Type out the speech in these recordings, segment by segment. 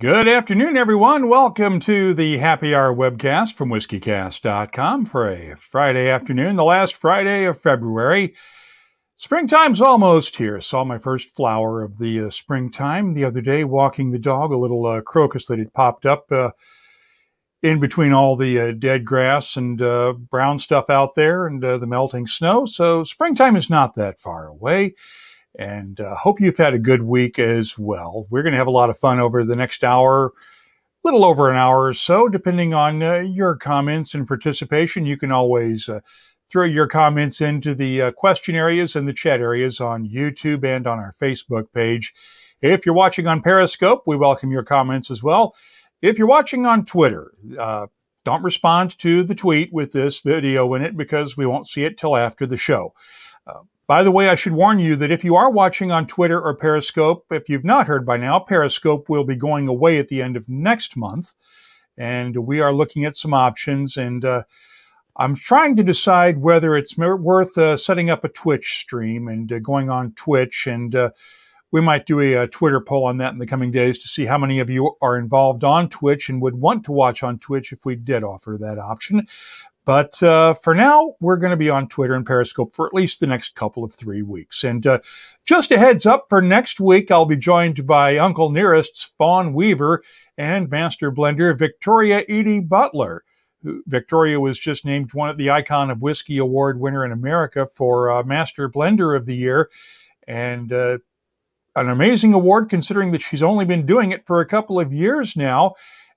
Good afternoon, everyone. Welcome to the Happy Hour webcast from WhiskyCast.com for a Friday afternoon, the last Friday of February. Springtime's almost here. Saw my first flower of the uh, springtime the other day walking the dog, a little uh, crocus that had popped up uh, in between all the uh, dead grass and uh, brown stuff out there and uh, the melting snow. So springtime is not that far away and uh, hope you've had a good week as well. We're going to have a lot of fun over the next hour, a little over an hour or so, depending on uh, your comments and participation. You can always uh, throw your comments into the uh, question areas and the chat areas on YouTube and on our Facebook page. If you're watching on Periscope, we welcome your comments as well. If you're watching on Twitter, uh, don't respond to the tweet with this video in it because we won't see it till after the show. By the way, I should warn you that if you are watching on Twitter or Periscope, if you've not heard by now, Periscope will be going away at the end of next month. And we are looking at some options. And uh, I'm trying to decide whether it's worth uh, setting up a Twitch stream and uh, going on Twitch. And uh, we might do a, a, Twitter poll on that in the coming days to see how many of you are involved on Twitch and would want to watch on Twitch if we did offer that option. But uh, for now, we're going to be on Twitter and Periscope for at least the next couple of three weeks. And uh, just a heads up for next week, I'll be joined by Uncle Nearest's Fawn Weaver and Master Blender Victoria Eady Butler. Victoria was just named one of the Icon of Whiskey Award winner in America for uh, Master Blender of the Year. And uh, an amazing award considering that she's only been doing it for a couple of years now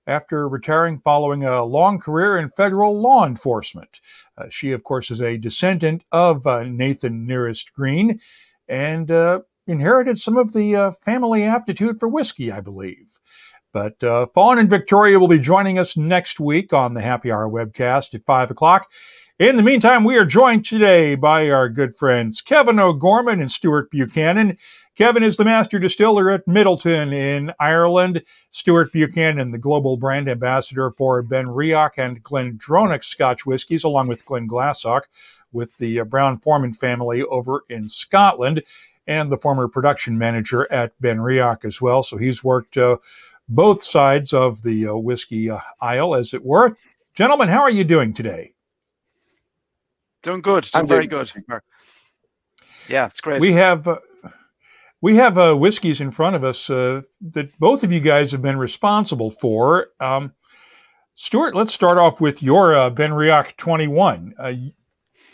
after retiring following a long career in federal law enforcement. Uh, she, of course, is a descendant of uh, Nathan Nearest Green and uh, inherited some of the uh, family aptitude for whiskey, I believe. But uh, Fawn and Victoria will be joining us next week on the Happy Hour webcast at 5 o'clock. In the meantime, we are joined today by our good friends Kevin O'Gorman and Stewart Buchanan. Kevin is the master distiller at Midleton in Ireland. Stewart Buchanan, the global brand ambassador for BenRiach and GlenDronach Scotch whiskies, along with Glenglassaugh, with the Brown Forman family over in Scotland, and the former production manager at BenRiach as well. So he's worked uh, both sides of the uh, whiskey uh, aisle, as it were. Gentlemen, how are you doing today? Doing good. Doing I'm very good. Yeah, it's great. We have uh, we have uh, whiskeys in front of us uh, that both of you guys have been responsible for. Um, Stewart, let's start off with your uh, BenRiach 21. Uh,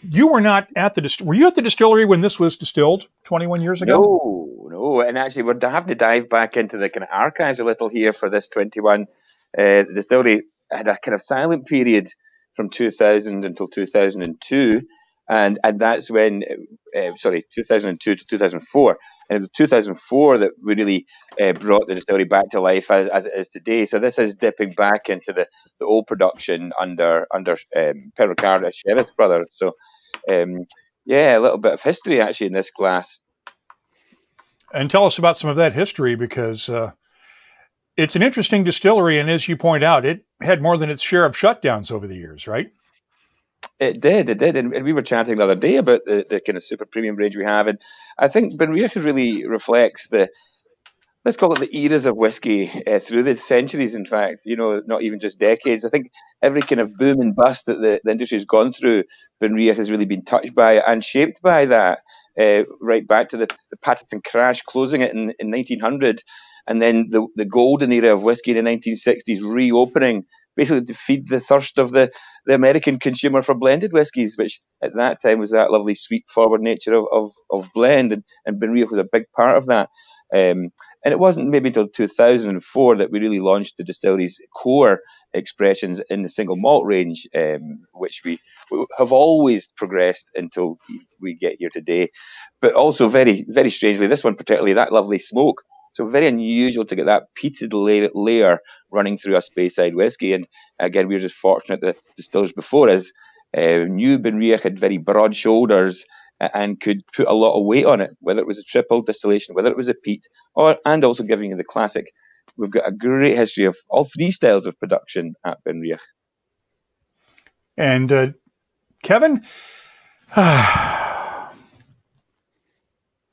you were not at the dist- were you at the distillery when this was distilled 21 years ago? No, no. And actually, we're having to dive back into the kind of archives a little here for this 21. Uh, the distillery had a kind of silent period from 2000 until 2002 and and that's when uh, sorry 2002 to 2004 and it was 2004 that we really uh, brought the distillery back to life as, as, it is today. So this is dipping back into the, the old production under under um, Pernod Ricard Chivas brothers so um, yeah a little bit of history actually in this glass. And tell us about some of that history because uh, it's an interesting distillery and as you point out it had more than its share of shutdowns over the years right it did, it did, and, we were chatting the other day about the, the kind of super premium range we have, and I think BenRiach really reflects the let's call it the eras of whiskey uh, through the centuries. In fact, you know, not even just decades. I think every kind of boom and bust that the, the industry has gone through, BenRiach has really been touched by and shaped by that. Uh, right back to the, the Pattison crash, closing it in, in 1900, and then the, the golden era of whiskey in the 1960s reopening basically to feed the thirst of the, the American consumer for blended whiskies, which at that time was that lovely sweet forward nature of, of, of blend, and, and BenRiach was a big part of that. Um, and it wasn't maybe until 2004 that we really launched the distillery's core expressions in the single malt range, um, which we, we, have always progressed until we get here today. But also very, very strangely, this one particularly, that lovely smoke so very unusual to get that peated layer running through a Speyside whiskey. And again, we were just fortunate that distillers before us uh, knew BenRiach had very broad shoulders and could put a lot of weight on it, whether it was a triple distillation, whether it was a peat, or and also giving you the classic. We've got a great history of all three styles of production at BenRiach. And uh, Kevin,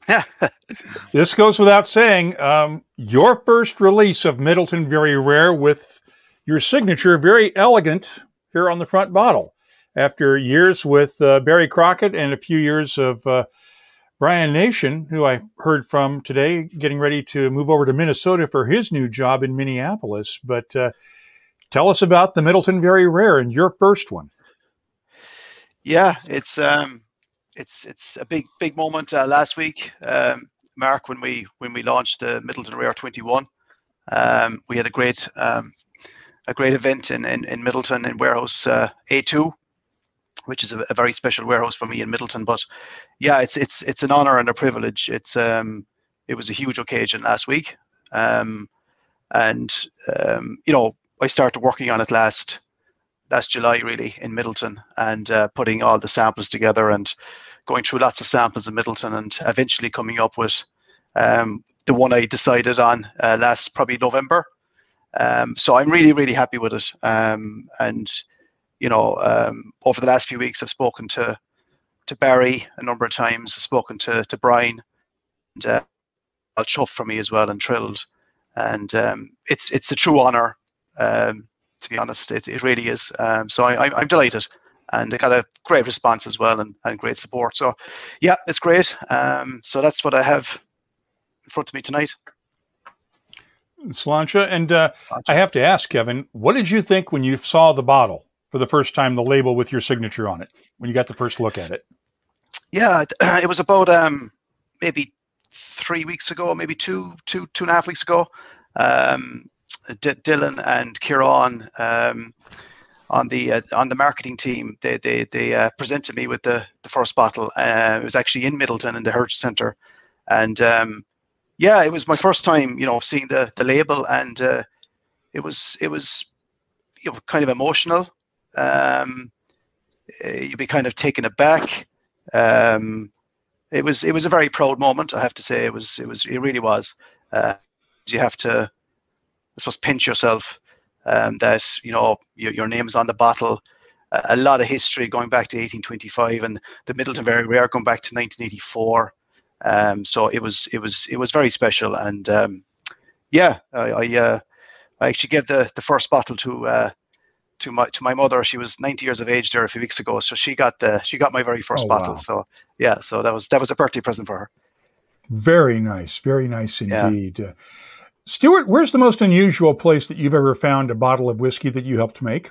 this goes without saying. Um, your first release of Midleton Very Rare with your signature, very elegant, here on the front bottle. After years with uh, Barry Crockett and a few years of uh, Brian Nation, who I heard from today, getting ready to move over to Minnesota for his new job in Minneapolis. But uh, tell us about the Midleton Very Rare and your first one. Yeah, it's um, it's it's a big big moment uh, last week, um, Mark, when we when we launched the Midleton Rare 21. Um, we had a great um, a great event in, in, in Midleton in warehouse uh, A2, which is a, a, very special warehouse for me in Midleton. But yeah, it's it's it's an honor and a privilege. It's um, it was a huge occasion last week, um, and um, you know I started working on it last last July really in Midleton, and uh, putting all the samples together and going through lots of samples in Midleton, and eventually coming up with um, the one I decided on uh, last probably November. Um, so I'm really really happy with it um, and you know, um, over the last few weeks, I've spoken to to Barry a number of times. I've spoken to to Brian, and uh, Chuff for me as well, and thrilled. And um, it's it's a true honour. Um, to be honest, it, it really is. Um, so I, am delighted, and I got a great response as well, and, and great support. So, yeah, it's great. Um, so that's what I have in front of me tonight. Sláinte, and uh, I have to ask, Kevin, what did you think when you saw the bottle? for the first time the label with your signature on it when you got the first look at it? Yeah, it was about um, maybe three weeks ago, maybe two, two, two and a half weeks ago. Um, D- Dylan and Kieran um, on the uh, on the marketing team, they they, they uh, presented me with the, the first bottle. Uh, it was actually in Midleton in the Heritage Centre, and um, yeah, it was my first time, you know, seeing the the label, and uh, it was it was you know, kind of emotional um, eh, you'd be kind of taken aback. Um, it was it was a very proud moment, I have to say. It was it was it really was. Uh, you have to, I suppose, pinch yourself um, that you know your, your name is on the bottle. A, a lot of history going back to 1825, and the Midleton Very Rare going back to 1984. Um, so it was it was it was very special, and um, yeah, I I, uh, I, actually gave the the first bottle to uh, to my to my mother. She was 90 years of age there a few weeks ago, so she got the she got my very first oh, bottle. Wow. So yeah, so that was that was a birthday present for her. Very nice, very nice indeed. Yeah. Uh, Stewart, where's the most unusual place that you've ever found a bottle of whiskey that you helped make?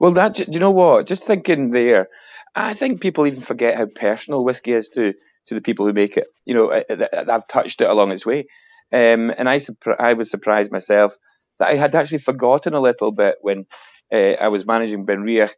Well, that you know what? Just thinking there, I think people even forget how personal whiskey is to to the people who make it. You know, I, have touched it along its way, um, and I I was surprised myself that I had actually forgotten a little bit when uh, I was managing Benriach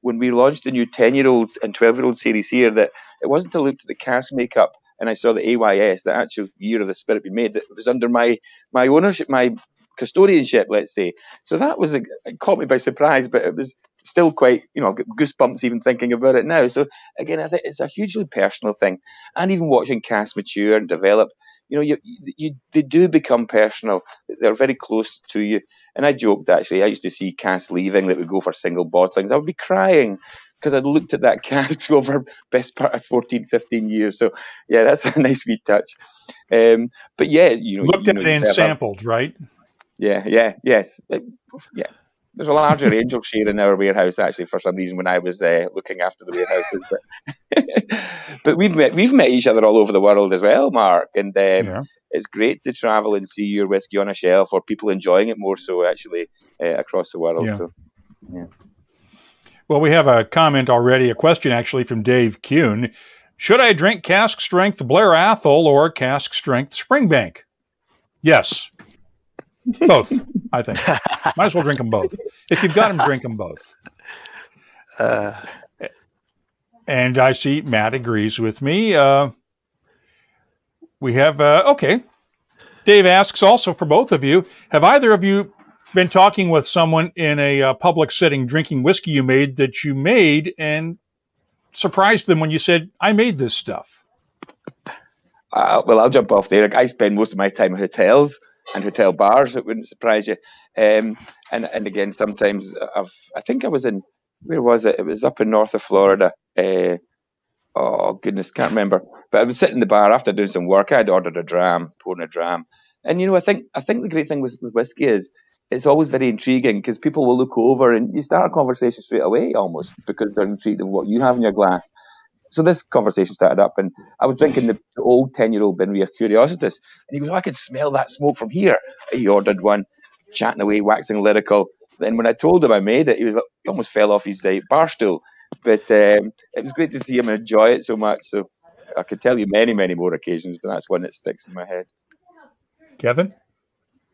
when we launched the new 10 year old and 12 year old series here that it wasn't until I looked at the cask makeup and I saw the AYS, the actual year of the spirit we made, that was under my my ownership, my custodianship, let's say. So that was a, it caught me by surprise, but it was still quite, you know, goosebumps even thinking about it now. So again, I think it's a hugely personal thing, and even watching casks mature and develop, you know, you, you they do become personal. They're very close to you. And I joked actually, I used to see casks leaving that would go for single bottlings. I would be crying because I'd looked at that cask over best part of 14, 15 years. So yeah, that's a nice wee touch. Um, but yeah, you know, looked you at it and sampled, right? Yeah, yeah, yes, yeah. There's a larger angel share in our warehouse actually for some reason when I was uh, looking after the warehouses. But, but we've met we've met each other all over the world as well, Mark, and um, yeah. it's great to travel and see your whiskey on a shelf or people enjoying it more so actually uh, across the world. Yeah. So, yeah. Well, we have a comment already, a question actually from Dave Kuhn. Should I drink cask strength Blair Athol or cask strength Springbank? Yes, both, I think. Might as well drink them both. If you've got them, drink them both. Uh, and I see Matt agrees with me. Uh, we have, uh, okay. Dave asks also for both of you Have either of you been talking with someone in a uh, public setting drinking whiskey you made that you made and surprised them when you said, I made this stuff? Uh, well, I'll jump off there. I spend most of my time in hotels and hotel bars. It wouldn't surprise you. Um, and and again, sometimes I've I think I was in where was it? It was up in north of Florida. Uh, oh goodness, can't remember. But I was sitting in the bar after doing some work. I'd ordered a dram, pouring a dram, and you know, I think I think the great thing with, with whiskey is it's always very intriguing because people will look over and you start a conversation straight away almost because they're intrigued in what you have in your glass. So this conversation started up, and I was drinking the, old ten-year-old Benriach Curiositas, and he goes, oh, "I can smell that smoke from here." He ordered one, chatting away, waxing lyrical. Then when I told him I made it, he was like, he almost fell off his uh, bar stool. But um, it was great to see him enjoy it so much. So I could tell you many, many more occasions, but that's one that sticks in my head. Kevin?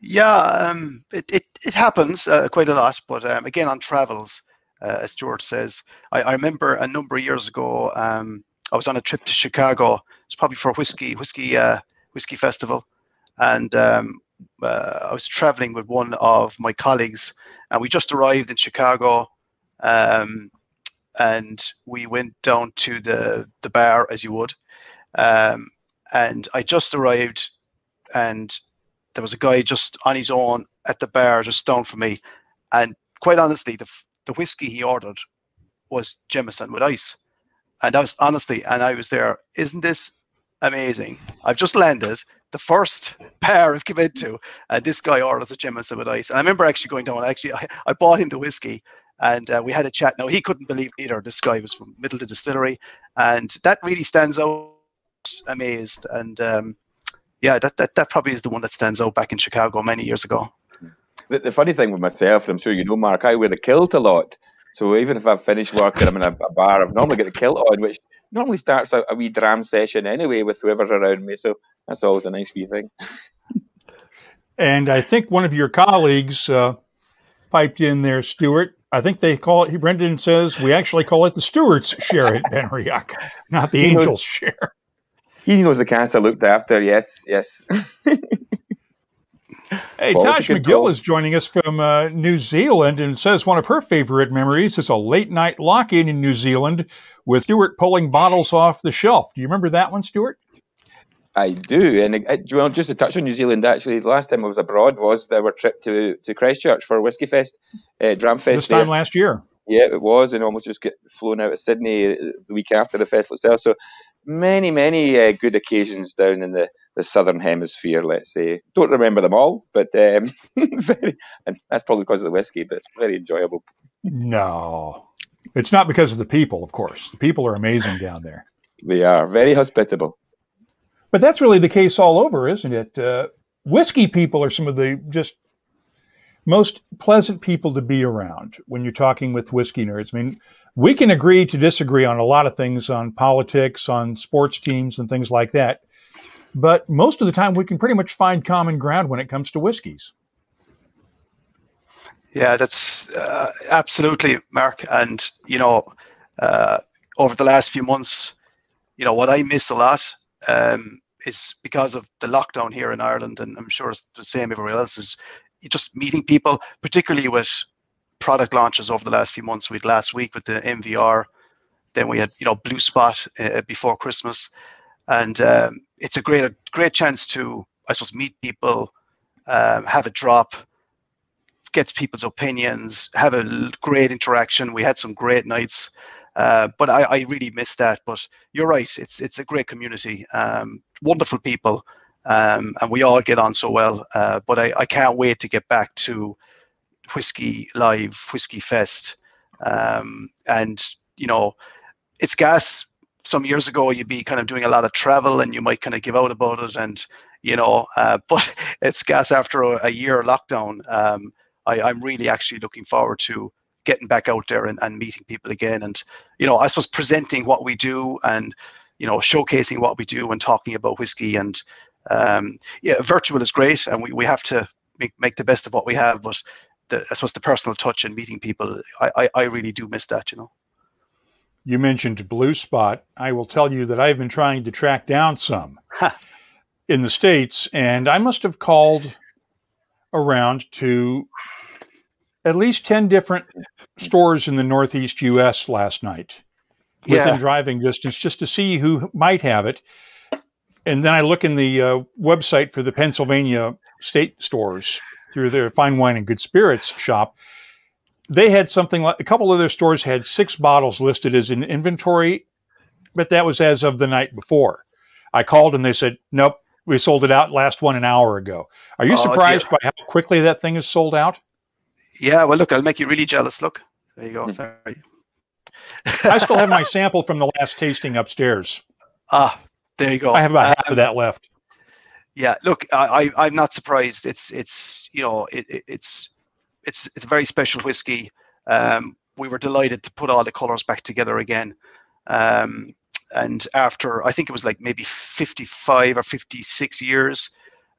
Yeah, um, it, it, it happens uh, quite a lot. But um, again, on travels, uh, as George says, I, I, remember a number of years ago, um, I was on a trip to Chicago. It's probably for a whiskey whiskey uh, whiskey festival, and um, uh, I was traveling with one of my colleagues, and we just arrived in Chicago. Um, and we went down to the the bar as you would, um, and I just arrived, and there was a guy just on his own at the bar just down from me, and quite honestly, the the whiskey he ordered was Jameson with ice, and I was honestly, and I was there. Isn't this amazing? I've just landed the first pair I've come into, and this guy orders a Jameson with ice. And I remember actually going down. Actually, I, I bought him the whiskey, and uh, we had a chat. Now he couldn't believe either. This guy was from Midleton Distillery, and that really stands out. Amazed, and um, yeah, that, that that probably is the one that stands out back in Chicago many years ago. The, the funny thing with myself, I'm sure you know, Mark, I wear the kilt a lot. So even if I've finished work and I'm in a, a bar, I've normally got the kilt on, which normally starts out a wee dram session anyway with whoever's around me. So that's always a nice wee thing. and I think one of your colleagues uh, piped in there, Stewart, I think they call it, Brendan says, we actually call it the Stewart's share at Benriach, not the Angels share. He knows the cask I looked after, yes, yes. hey, well, Taj McGill is joining us from uh, New Zealand and says one of her favorite memories is a late night lock in in New Zealand with Stewart pulling bottles off the shelf. Do you remember that one, Stewart? I do, and uh, well, just to touch on New Zealand, actually, the last time I was abroad was our trip to, to Christchurch for Whiskey Fest, uh, Dram Fest. This time last year. Yeah, it was, and almost just get flown out of Sydney uh, the week after the festival itself. So many, many uh, good occasions down in the, the southern hemisphere. Let's say, don't remember them all, but um, very, and that's probably because of the whiskey, but very enjoyable. No, it's not because of the people, of course. The people are amazing down there. They are very hospitable. But that's really the case all over, isn't it? Uh, whiskey people are some of the just most pleasant people to be around when you're talking with whiskey nerds. I mean, we can agree to disagree on a lot of things on politics, on sports teams, and things like that. But most of the time, we can pretty much find common ground when it comes to whiskeys. Yeah, that's uh, absolutely, Mark. And, you know, uh, over the last few months, you know, what I miss a lot um, is because of the lockdown here in Ireland, and I'm sure it's the same everywhere else. Is just meeting people, particularly with product launches over the last few months. We had last week with the MVR, then we had you know Blue Spot uh, before Christmas, and um, it's a great a great chance to I suppose meet people, um, have a drop, get people's opinions, have a great interaction. We had some great nights. Uh, but I, I, really miss that. But you're right; it's it's a great community, um, wonderful people, um, and we all get on so well. Uh, but I, I can't wait to get back to whiskey live, whiskey fest, um, and you know, it's gas. Some years ago, you'd be kind of doing a lot of travel, and you might kind of give out about it, and you know, uh, but it's gas after a, a year lockdown. Um, I, I'm really actually looking forward to getting back out there and, and meeting people again and you know i suppose presenting what we do and you know showcasing what we do and talking about whiskey and um, yeah virtual is great and we, we have to make, make the best of what we have but the, i suppose the personal touch and meeting people I, I, I really do miss that you know you mentioned blue spot i will tell you that i've been trying to track down some in the states and i must have called around to at least 10 different stores in the Northeast US last night within yeah. driving distance just to see who might have it. And then I look in the uh, website for the Pennsylvania state stores through their fine wine and good spirits shop. They had something like a couple of their stores had six bottles listed as in inventory but that was as of the night before. I called and they said, nope, we sold it out last one an hour ago. Are you oh, surprised by how quickly that thing is sold out? Yeah, well, look, I'll make you really jealous. Look, there you go. Hmm. Sorry. I still have my sample from the last tasting upstairs. Ah, there you go. I have about um, half of that left. Yeah, look, I, I am not surprised. It's it's you know it, it, it's it's it's a very special whiskey. Um, we were delighted to put all the colors back together again. Um, and after I think it was like maybe 55 or 56 years,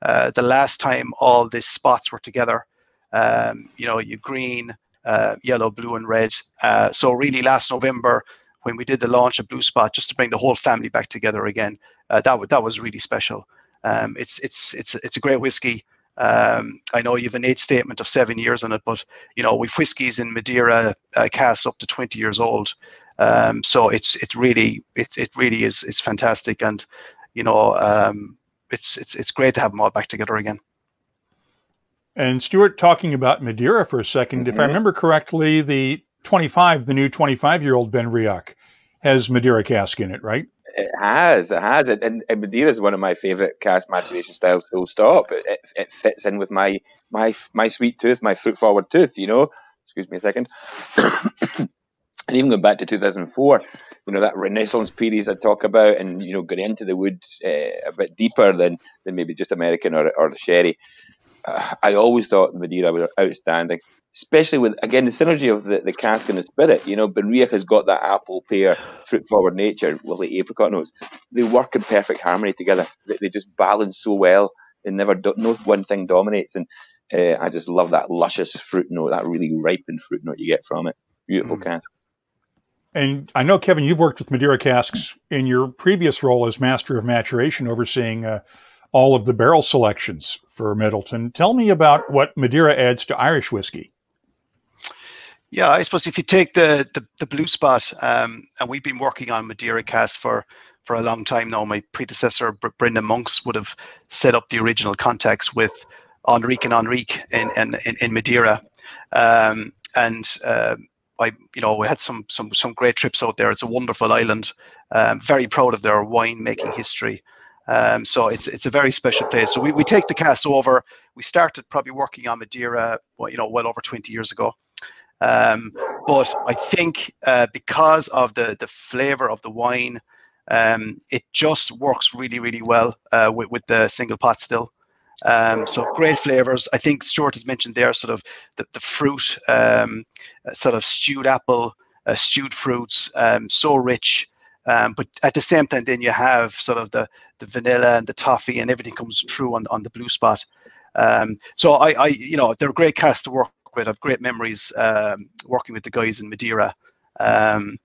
uh, the last time all these spots were together. Um, you know, you green, uh, yellow, blue, and red. Uh, so really, last November when we did the launch of Blue Spot, just to bring the whole family back together again, uh, that w- that was really special. Um, it's it's it's it's a great whiskey. Um, I know you have an age statement of seven years on it, but you know we've whiskies in Madeira uh, casks up to 20 years old. Um, so it's it's really it, it really is is fantastic, and you know um, it's it's it's great to have them all back together again. And Stewart, talking about Madeira for a 2nd mm-hmm. if I mm-hmm. remember correctly, the 25, the new 25 year old Benriach, has Madeira cask in it, right? It has, it has, and, and Madeira is one of my favourite cask maturation styles. Full stop. It, it, it, fits in with my my my sweet tooth, my fruit forward tooth. You know. Excuse me a second. and even going back to 2004, you know that Renaissance period I talk about, and you know getting into the woods uh, a bit deeper than than maybe just American or or the sherry. I always thought Madeira was outstanding, especially with again the synergy of the, the cask and the spirit. You know, Benriach has got that apple pear fruit forward nature, well the apricot notes. They work in perfect harmony together. They, they just balance so well. And never do, no one thing dominates, and uh, I just love that luscious fruit note, that really ripened fruit note you get from it. Beautiful mm. cask. And I know, Kevin, you've worked with Madeira casks in your previous role as master of maturation, overseeing. Uh, all of the barrel selections for Midleton. Tell me about what Madeira adds to Irish whiskey. Yeah, I suppose if you take the the, the blue spot, um, and we've been working on Madeira cask for for a long time now. My predecessor, Brendan Monks, would have set up the original contacts with Henriques and Henriques in in, in Madeira, um, and uh, I, you know, we had some some some great trips out there. It's a wonderful island. Um, very proud of their wine making history. Um, so it's it's a very special place. So we, we take the cask over. We started probably working on Madeira, well, you know, well over 20 years ago. Um, but I think uh, because of the the flavor of the wine, um, it just works really really well uh, with, with the single pot still. Um, so great flavors. I think Stewart has mentioned there sort of the, the fruit, um, sort of stewed apple, uh, stewed fruits, um, so rich. Um, but at the same time, then you have sort of the, the vanilla and the toffee and everything comes through on, on the blue spot. Um, so I, I, you know, they're a great cask to work with. I've great memories um, working with the guys in Madeira. Um,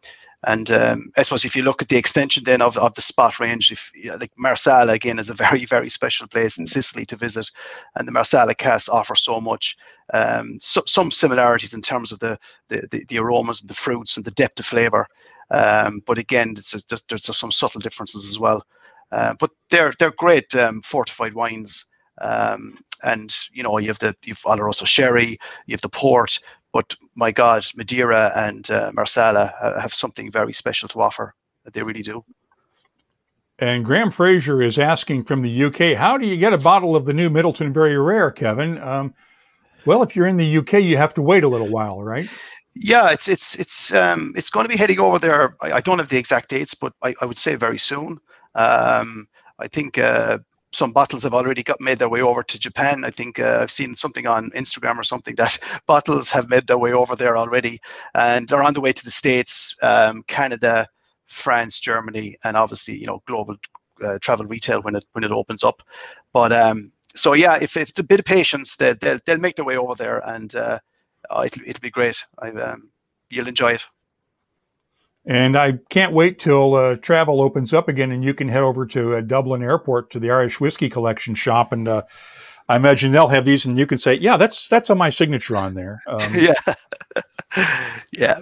and um, I suppose if you look at the extension then of, of the spot range, if you know, like Marsala again is a very very special place in Sicily to visit, and the Marsala cask offer so much. Um, so, some similarities in terms of the, the, the the aromas and the fruits and the depth of flavor. Um, but again, just, there's just some subtle differences as well. Uh, but they're they're great um, fortified wines. Um, and you know you have the you've Oloroso sherry, you have the port, but my God, Madeira and uh, Marsala have something very special to offer. They really do. And Graham Fraser is asking from the UK, how do you get a bottle of the new Midleton Very Rare, Kevin? Um, well, if you're in the UK, you have to wait a little while, right? Yeah, it's it's it's um, it's going to be heading over there. I, I don't have the exact dates, but I, I would say very soon. Um, I think uh, some bottles have already got made their way over to Japan. I think uh, I've seen something on Instagram or something that bottles have made their way over there already, and they're on the way to the states, um, Canada, France, Germany, and obviously you know global uh, travel retail when it when it opens up. But um, so yeah, if if a bit of patience, they, they'll they'll make their way over there, and uh, oh, it'll, it'll be great. I, um, you'll enjoy it. And I can't wait till uh, travel opens up again and you can head over to uh, Dublin Airport to the Irish Whiskey Collection shop. And uh, I imagine they'll have these and you can say, yeah, that's that's on my signature on there. Um, yeah. yeah.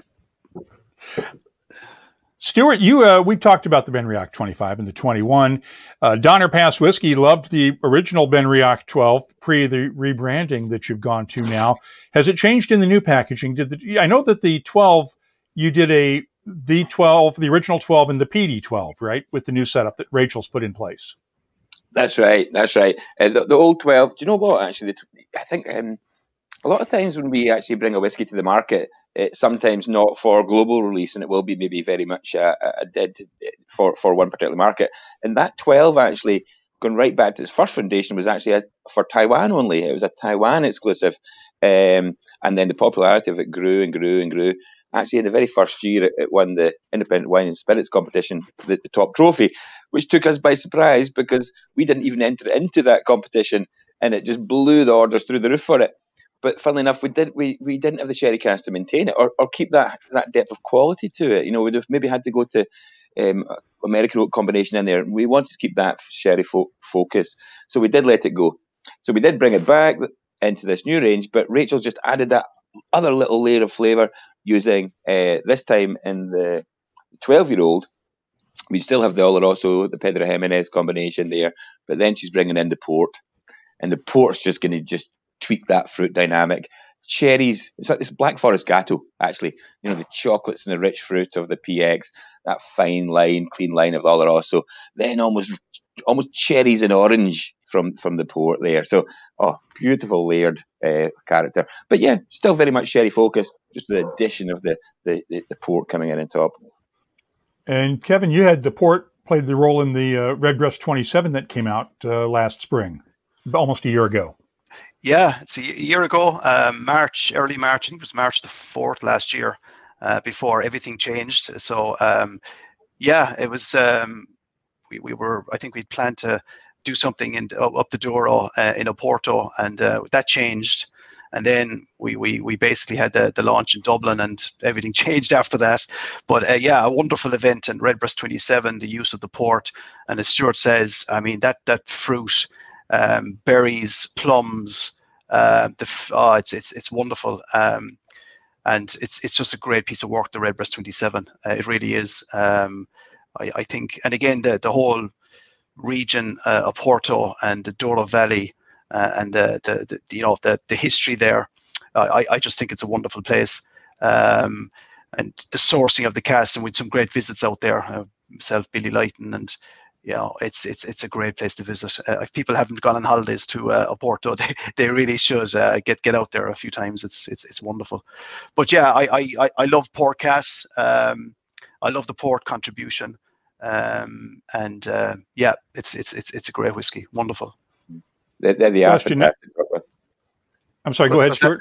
Stewart, you uh, we talked about the Benriach 25 and the 21. Uh, Donner Pass Whiskey loved the original Benriach 12 pre the rebranding that you've gone to now. Has it changed in the new packaging? Did the, I know that the 12 you did a the 12, the original 12 and the PD 12, right? With the new setup that Rachel's put in place. That's right. That's right. Uh, the, the, old 12, do you know what? Actually, I think um, a lot of times when we actually bring a whiskey to the market, it's sometimes not for global release and it will be maybe very much a, a dead for, for one particular market. And that 12 actually, going right back to its first foundation, was actually a, for Taiwan only. It was a Taiwan exclusive. Um, and then the popularity of it grew and grew and grew. Actually, in the very first year, it, won the Independent Wine and Spirits competition, the, the, top trophy, which took us by surprise because we didn't even enter into that competition, and it just blew the orders through the roof for it. But funnily enough, we didn't we, we didn't have the sherry cask to maintain it or, or keep that that depth of quality to it. You know, we'd have maybe had to go to um, American oak combination in there. We wanted to keep that sherry fo- focus, so we did let it go. So we did bring it back into this new range, but Rachel just added that other little layer of flavour using uh, this time in the 12 year old. We still have the Oloroso, the Pedro Ximénez combination there, but then she's bringing in the port, and the port's just going to just tweak that fruit dynamic. Cherries, it's like this Black Forest Gateau, actually. You know, the chocolates and the rich fruit of the PX, that fine line, clean line of the Oloroso, then almost almost cherries and orange from from the port there. So, oh, beautiful layered uh, character. But yeah, still very much sherry focused. Just the addition of the the, the port coming in on top. And Kevin, you had the port played the role in the uh, Redbreast 27 that came out uh, last spring, almost a year ago. Yeah, it's a year ago, um, March, early March. I think it was March the fourth last year, uh, before everything changed. So um, yeah, it was. Um, we, we were. I think we'd planned to do something in up the Douro uh, in Oporto, and uh, that changed. And then we, we, we basically had the, the launch in Dublin, and everything changed after that. But uh, yeah, a wonderful event, and Redbreast 27, the use of the port, and as Stewart says, I mean that that fruit, um, berries, plums, uh, the oh, it's it's it's wonderful. Um, and it's it's just a great piece of work, the Redbreast 27. Uh, it really is. Um, I, I, think, and again, the the whole region uh, of Porto and the Douro Valley uh, and the, the, the, you know the the history there. I, I just think it's a wonderful place. Um, and the sourcing of the cask and with some great visits out there. Uh, myself, Billy Leighton, and you know, it's it's it's a great place to visit. Uh, if people haven't gone on holidays to uh, Oporto, they, they really should uh, get get out there a few times. It's it's it's wonderful. But yeah, I I I love port cask. Um, I love the port contribution. Um, and uh, yeah, it's it's it's it's a great whiskey. Wonderful. They're, they're the fantastic to work with. I'm sorry. Go ahead, Stewart.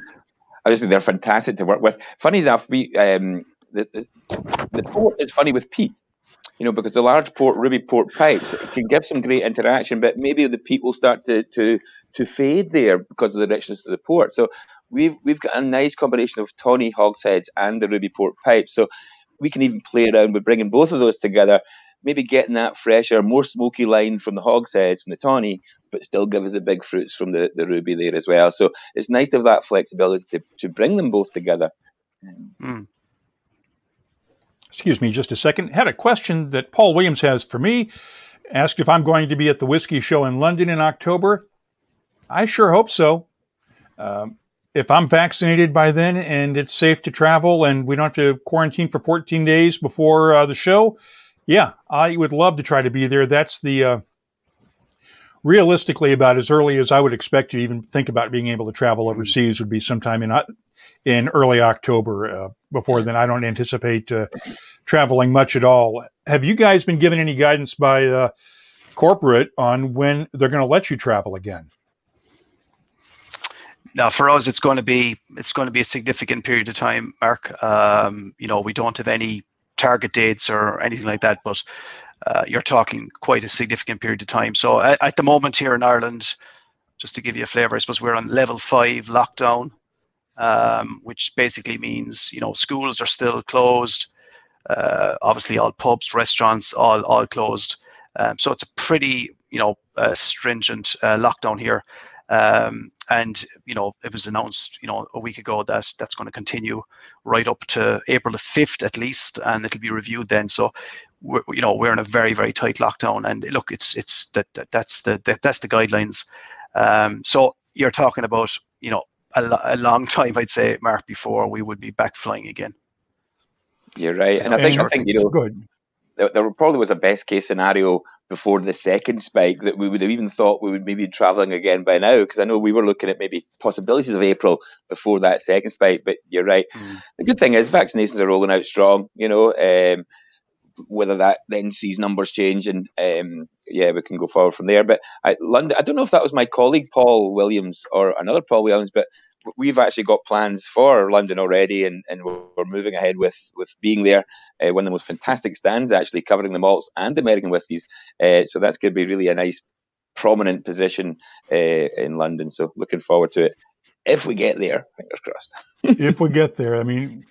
I just think they're fantastic to work with. Funny enough, we um, the, the, the port is funny with peat. You know, because the large port ruby port pipes can give some great interaction, but maybe the peat will start to, to to fade there because of the richness of the port. So we've we've got a nice combination of tawny hogsheads and the ruby port pipes. So we can even play around with bringing both of those together maybe getting that fresher, more smoky line from the hogsheads, from the tawny, but still give us the big fruits from the, the ruby there as well. So it's nice to have that flexibility to, to bring them both together. Mm. Excuse me just a second. Had a question that Paul Williams has for me. Asked if I'm going to be at the Whiskey Show in London in October. I sure hope so. Um, if I'm vaccinated by then and it's safe to travel and we don't have to quarantine for 14 days before uh, the show, yeah, I would love to try to be there. That's the uh, realistically about as early as I would expect to even think about being able to travel hmm. overseas would be sometime in uh, in early October. Uh, before then, I don't anticipate uh, traveling much at all. Have you guys been given any guidance by uh, corporate on when they're going to let you travel again? Now, for us, it's going to be it's going to be a significant period of time, Mark. Um, you know, we don't have any target dates or anything like that, but uh, you're talking quite a significant period of time. So at, at, the moment here in Ireland, just to give you a flavour, I suppose we're on level five lockdown, um, which basically means you know schools are still closed. Uh, obviously, all pubs, restaurants, all all closed. Um, so it's a pretty you know uh, stringent uh, lockdown here. Um, and you know it was announced you know a week ago that that's going to continue right up to April the fifth at least, and it'll be reviewed then. So we're, you know we're in a very very tight lockdown, and look, it's it's that, that that's the that, that's the guidelines. Um, so you're talking about you know a, a long time, I'd say, Mark, before we would be back flying again. You're right, and I think I think you know good. There, probably was a best case scenario before the second spike that we would have even thought we would maybe be traveling again by now because I know we were looking at maybe possibilities of April before that second spike. But you're right. Mm. The good thing is vaccinations are rolling out strong. You know, um, whether that then sees numbers change and um, yeah, we can go forward from there. But I, London, I don't know if that was my colleague Paul Williams or another Paul Williams, but we've actually got plans for London already, and, and we're moving ahead with with being there. Uh, one of the most fantastic stands, actually covering the malts and the American whiskies. Uh, so that's going to be really a nice, prominent position uh, in London. So looking forward to it. If we get there, fingers crossed. if we get there, I mean,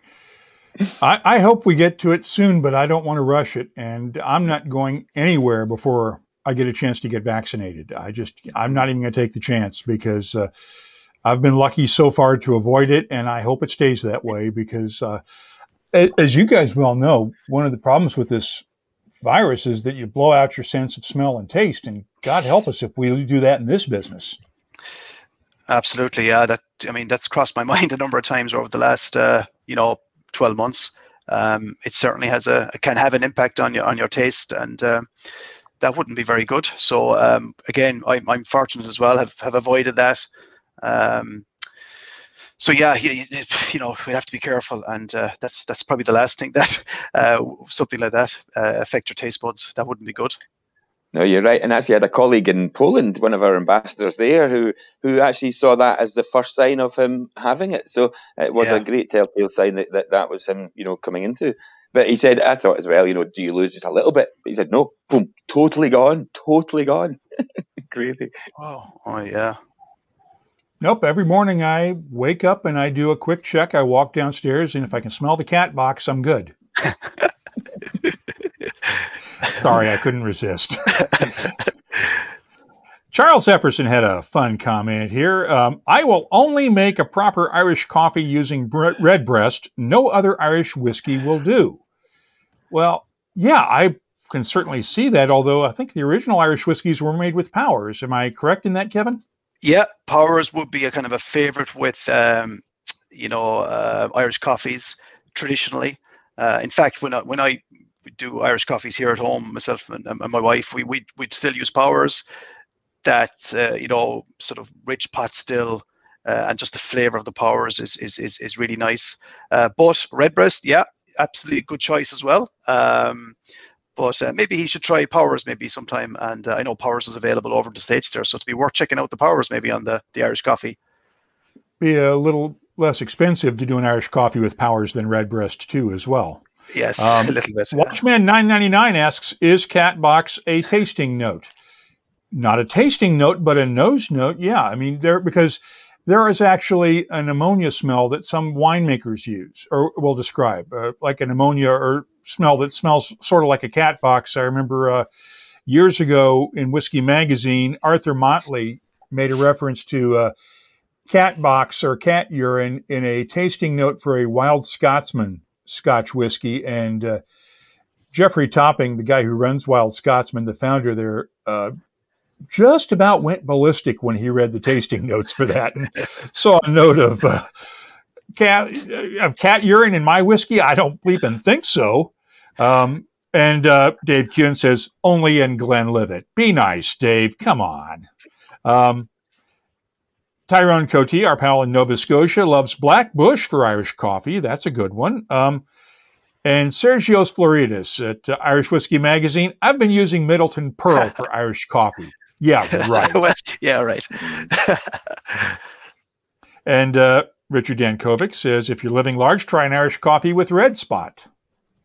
I, I hope we get to it soon, but I don't want to rush it, and I'm not going anywhere before I get a chance to get vaccinated. I just, I'm not even going to take the chance because uh, I've been lucky so far to avoid it, and I hope it stays that way because, uh, as you guys well know, one of the problems with this virus is that you blow out your sense of smell and taste, and God help us if we do that in this business. Absolutely, yeah. That I mean, that's crossed my mind a number of times over the last, uh, you know, twelve months. Um, it certainly has a can have an impact on your on your taste, and uh, that wouldn't be very good. So um, again, I, I'm fortunate as well. Have have avoided that. Um, so yeah, you, you, know we have to be careful, and uh, that's that's probably the last thing that uh, something like that uh, affect your taste buds. That wouldn't be good. No, you're right. And actually, I had a colleague in Poland, one of our ambassadors there, who who actually saw that as the first sign of him having it. So it was yeah. a great telltale sign that, that that was him, you know, coming into. But he said, I thought as well, you know, do you lose just a little bit? But he said, no, boom, totally gone, totally gone. Crazy. Oh, oh yeah. Nope. Every morning I wake up and I do a quick check. I walk downstairs, and if I can smell the cat box, I'm good. Sorry, I couldn't resist. Charles Epperson had a fun comment here. Um, I will only make a proper Irish coffee using Redbreast. No other Irish whiskey will do. Well, yeah, I can certainly see that, although I think the original Irish whiskeys were made with Powers. Am I correct in that, Kevin? Yeah, Powers would be a kind of a favorite with, um, you know, uh, Irish coffees traditionally. Uh, in fact, when I, when I do Irish coffees here at home, myself and, and my wife, we we'd, we'd still use Powers. That uh, you know, sort of rich pot still, uh, and just the flavor of the Powers is is is, is really nice. Uh, but Redbreast, yeah, absolutely good choice as well. Um, but uh, maybe he should try Powers maybe sometime. And uh, I know Powers is available over in the States there. So it'd be worth checking out the Powers maybe on the, the Irish coffee. Be a little less expensive to do an Irish coffee with Powers than Redbreast too as well. Yes, um, a little bit. Watchman nine ninety nine asks, "Is Cat Box a tasting note?" Not a tasting note, but a nose note. Yeah, I mean there because there is actually an ammonia smell that some winemakers use or will describe, uh, like an ammonia or smell that smells sort of like a cat box. I remember uh, years ago in Whiskey Magazine, Arthur Motley made a reference to uh, cat box or cat urine in a tasting note for a Wild Scotsman Scotch whiskey. And uh, Jeffrey Topping, the guy who runs Wild Scotsman, the founder there, uh, just about went ballistic when he read the tasting notes for that and saw a note of uh, cat of cat urine in my whiskey. I don't bleep and think so. Um, and uh, Dave Kuhn says, only in Glenlivet. Be nice, Dave. Come on. Um, Tyrone Cote, our pal in Nova Scotia, loves Black Bush for Irish coffee. That's a good one. Um, and Serghios Florides at uh, Irish Whiskey Magazine. I've been using Midleton Pearl for Irish coffee. Yeah, right. yeah, right. and uh, Richard Dankovic says, if you're living large, try an Irish coffee with red spot.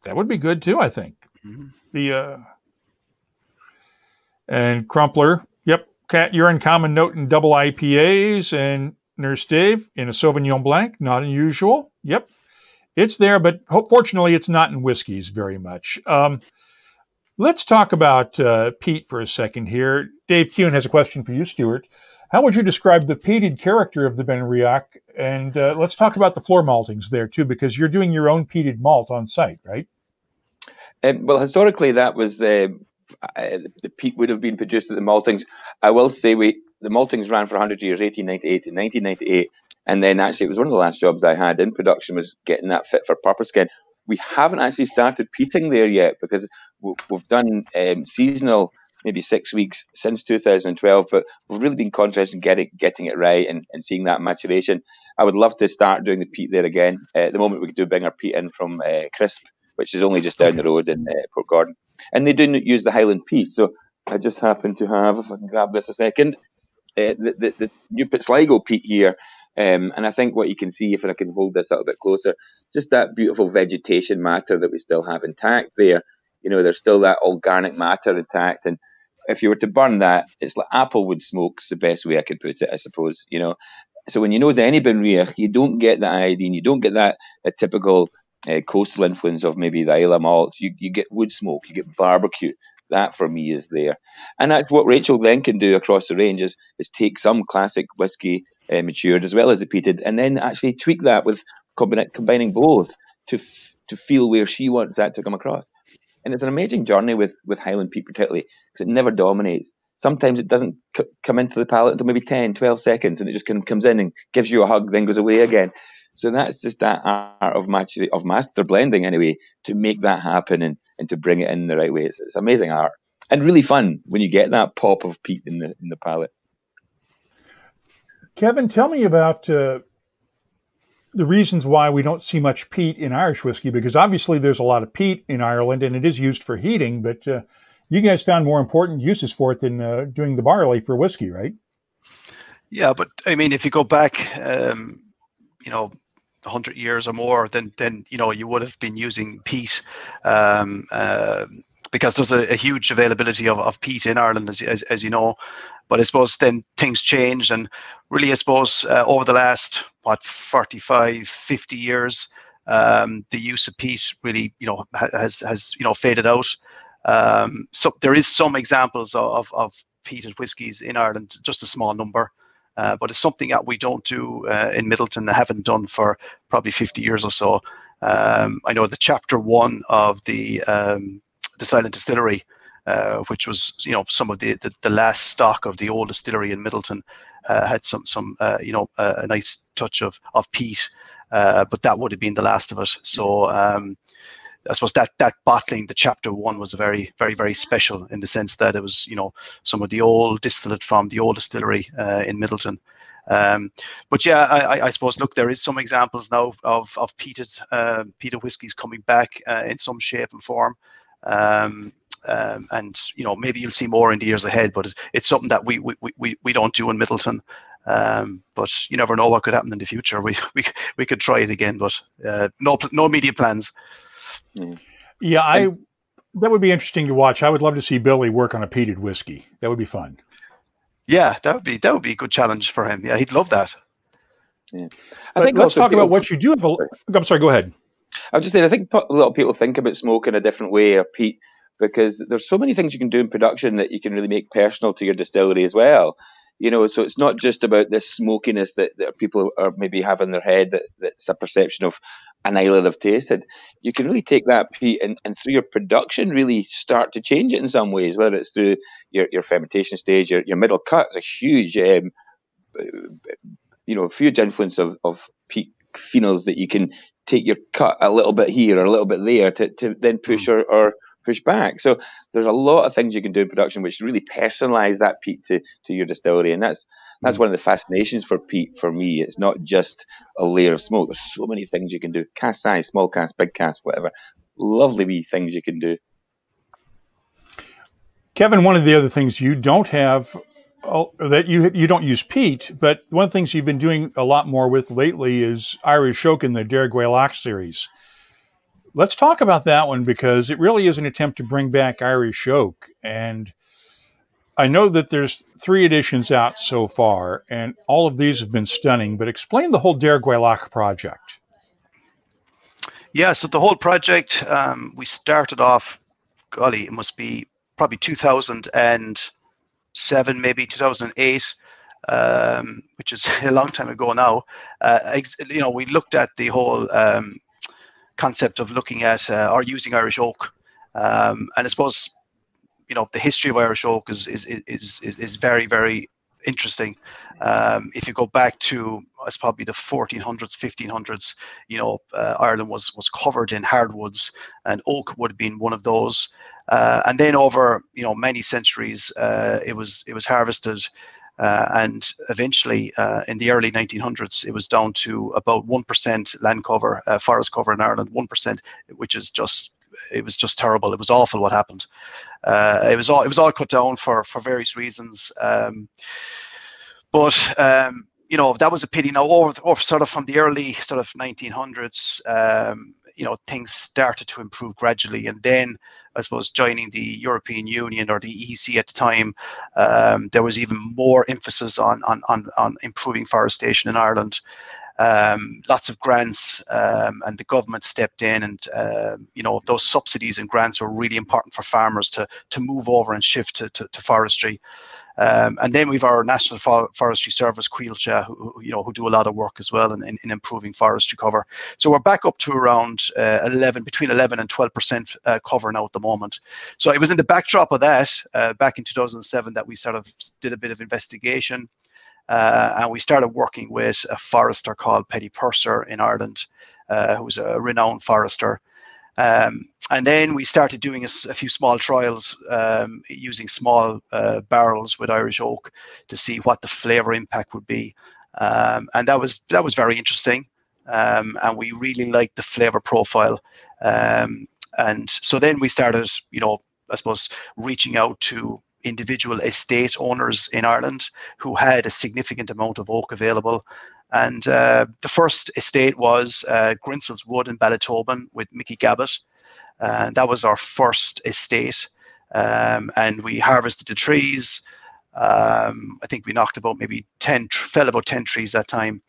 That would be good too, I think. Mm-hmm. The uh, and Crumpler, yep, cat urine common note in double IPAs and Nurse Dave in a Sauvignon Blanc, not unusual. Yep, it's there, but fortunately, it's not in whiskeys very much. Um, let's talk about uh, peat for a second here. Dave Kuhn has a question for you, Stewart. How would you describe the peated character of the Benriach? And uh, let's talk about the floor maltings there too, because you're doing your own peated malt on site, right? Um, well, historically, that was uh, uh, the peat would have been produced at the maltings. I will say we the maltings ran for 100 years, 1898 to 1998, and then actually it was one of the last jobs I had in production was getting that fit for purpose again. we haven't actually started peating there yet because we've done um, seasonal maybe six weeks since 2012, but we've really been conscious in getting getting it right and, and seeing that maturation. I would love to start doing the peat there again. Uh, at the moment, we do bring our peat in from uh, Crisp, which is only just down the road in uh, Portgordon, and they do not use the Highland peat. So I just happen to have, if I can grab this a second, uh, the, the, the new Pitsligo peat here. Um, and I think what you can see, if I can hold this a little bit closer, just that beautiful vegetation matter that we still have intact there. You know, there's still that organic matter intact. And if you were to burn that, it's like applewood smoke's the best way I could put it, I suppose. You know, so when you nose any Benriach, you don't get that iodine, you don't get that typical uh, coastal influence of maybe the Islay malts. You, you get wood smoke, you get barbecue. That for me is there, and that's what Rachel then can do across the ranges is take some classic whiskey uh, matured as well as the peated, and then actually tweak that with combining both to f- to feel where she wants that to come across. And it's an amazing journey with with Highland peat particularly because it never dominates. Sometimes it doesn't c- come into the palate until maybe 10, 12 seconds, and it just kind of comes in and gives you a hug, then goes away again. So that's just that art of master, of master blending anyway to make that happen and, and to bring it in the right way. It's, it's amazing art and really fun when you get that pop of peat in the in the palate. Kevin, tell me about uh, the reasons why we don't see much peat in Irish whiskey, because obviously there's a lot of peat in Ireland and it is used for heating, but uh, you guys found more important uses for it than uh, doing the barley for whiskey, right? Yeah, but I mean, if you go back, um, you know, 100 years or more, then then you know you would have been using peat. Um, uh, because there's a, a, huge availability of, of peat in Ireland, as, as, as, you know. But I suppose then things changed, and really, I suppose uh, over the last what 45, 50 years, um, the use of peat really, you know, has has you know faded out. Um, so there is some examples of of peated whiskies in Ireland, just a small number. Uh, but it's something that we don't do uh, in Midleton, haven't done for probably 50 years or so. Um, I know the chapter one of the um, the silent distillery, uh, which was you know some of the, the, the last stock of the old distillery in Midleton uh, had some some uh, you know a nice touch of of peat, uh, but that would have been the last of it. So. Um, I suppose that that bottling, the chapter one, was very, very, very special in the sense that it was, you know, some of the old distillate from the old distillery uh, in Midleton. Um, but yeah, I, I, suppose look, there is some examples now of of peated uh, peated whiskies coming back in some shape and form. Um, um, and you know maybe you'll see more in the years ahead, but it's something that we we, we, we don't do in Midleton. Um, but you never know what could happen in the future. We we, we could try it again, but uh, no no immediate plans. Yeah, I that would be interesting to watch. I would love to see Billy work on a peated whiskey. That would be fun. Yeah, that would be that would be a good challenge for him. Yeah, he'd love that. Yeah. I think let's talk about what you do. Have a, I'm sorry. Go ahead. I was just saying, I think a lot of people think about smoke in a different way or peat because there's so many things you can do in production that you can really make personal to your distillery as well. You know, so it's not just about this smokiness that, that people are maybe have in their head that, that's a perception of an island they've tasted. You can really take that peat and, and through your production really start to change it in some ways, whether it's through your, your fermentation stage, your, your middle cut is a huge, um, you know, huge influence of, of peat phenols that you can take your cut a little bit here or a little bit there to, to then push hmm. or, or push back. So there's a lot of things you can do in production which really personalize that peat to, to your distillery. And that's that's mm. one of the fascinations for peat for me. It's not just a layer of smoke. There's so many things you can do. Cask size, small cask, big cask, whatever. Lovely wee things you can do. Kevin, one of the other things you don't have Oh, that you you don't use peat, but one of the things you've been doing a lot more with lately is Irish Oak in the Dair Ghaelach series. Let's talk about that one because it really is an attempt to bring back Irish Oak, and I know that there's three editions out so far, and all of these have been stunning. But explain the whole Dair Ghaelach project. Yeah, so the whole project um, we started off. Golly, it must be probably 2000 and seven, maybe 2008, um, which is a long time ago now. Uh, you know, we looked at the whole um, concept of looking at uh, or using Irish oak, um, and I suppose you know the history of Irish oak is is is is, is very very interesting. Um, if you go back to it's probably the 1400s, 1500s, you know, uh, Ireland was was covered in hardwoods, and oak would have been one of those. Uh, and then over you know many centuries, uh, it was it was harvested. Uh, and eventually, uh, in the early 1900s, it was down to about one percent land cover, uh, forest cover in Ireland, one percent, which is just it was just terrible. It was awful what happened. Uh, it was all it was all cut down for for various reasons. Um, but um, you know that was a pity. Now, over sort of from the early sort of 1900s, um, you know things started to improve gradually, and then I suppose joining the European Union or the EC at the time, um, there was even more emphasis on on on, on improving forestation in Ireland um, lots of grants, um, and the government stepped in, and uh, you know those subsidies and grants were really important for farmers to to move over and shift to, to, to forestry. Um, and then we've our National Forestry Service, Coillte, who, you know who do a lot of work as well in, in, in improving forestry cover. So we're back up to around uh, 11, between 11 and 12 percent uh, cover now at the moment. So it was in the backdrop of that uh, back in 2007 that we sort of did a bit of investigation. Uh, and we started working with a forester called Paddy Purser in Ireland, uh, who's a renowned forester. Um, and then we started doing a, a few small trials um, using small uh, barrels with Irish oak to see what the flavor impact would be. Um, and that was that was very interesting. Um, and we really liked the flavor profile. Um, and so then we started, you know, I suppose reaching out to individual estate owners in Ireland who had a significant amount of oak available. And uh, the first estate was uh, Grinsell's Wood in Ballaghtobin with Mickey Gabbett. And that was our first estate. Um, and we harvested the trees. Um, I think we knocked about maybe 10, fell about 10 trees that time.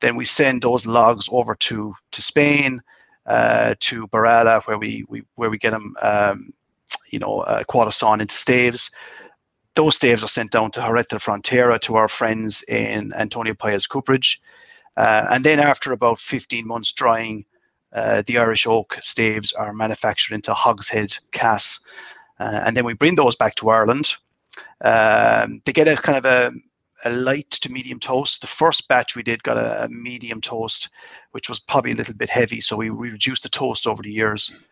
Then we send those logs over to, to Spain, uh, to Barala, where we, we, where we get them um, you know, uh, sawn into staves. Those staves are sent down to de Frontera to our friends in Antonio Paez Cooperage. Uh, and then after about 15 months drying, uh, the Irish oak staves are manufactured into hogshead casks. Uh, and then we bring those back to Ireland. Um, they get a kind of a, a, light to medium toast. The first batch we did got a, a, medium toast, which was probably a little bit heavy. So we, we reduced the toast over the years.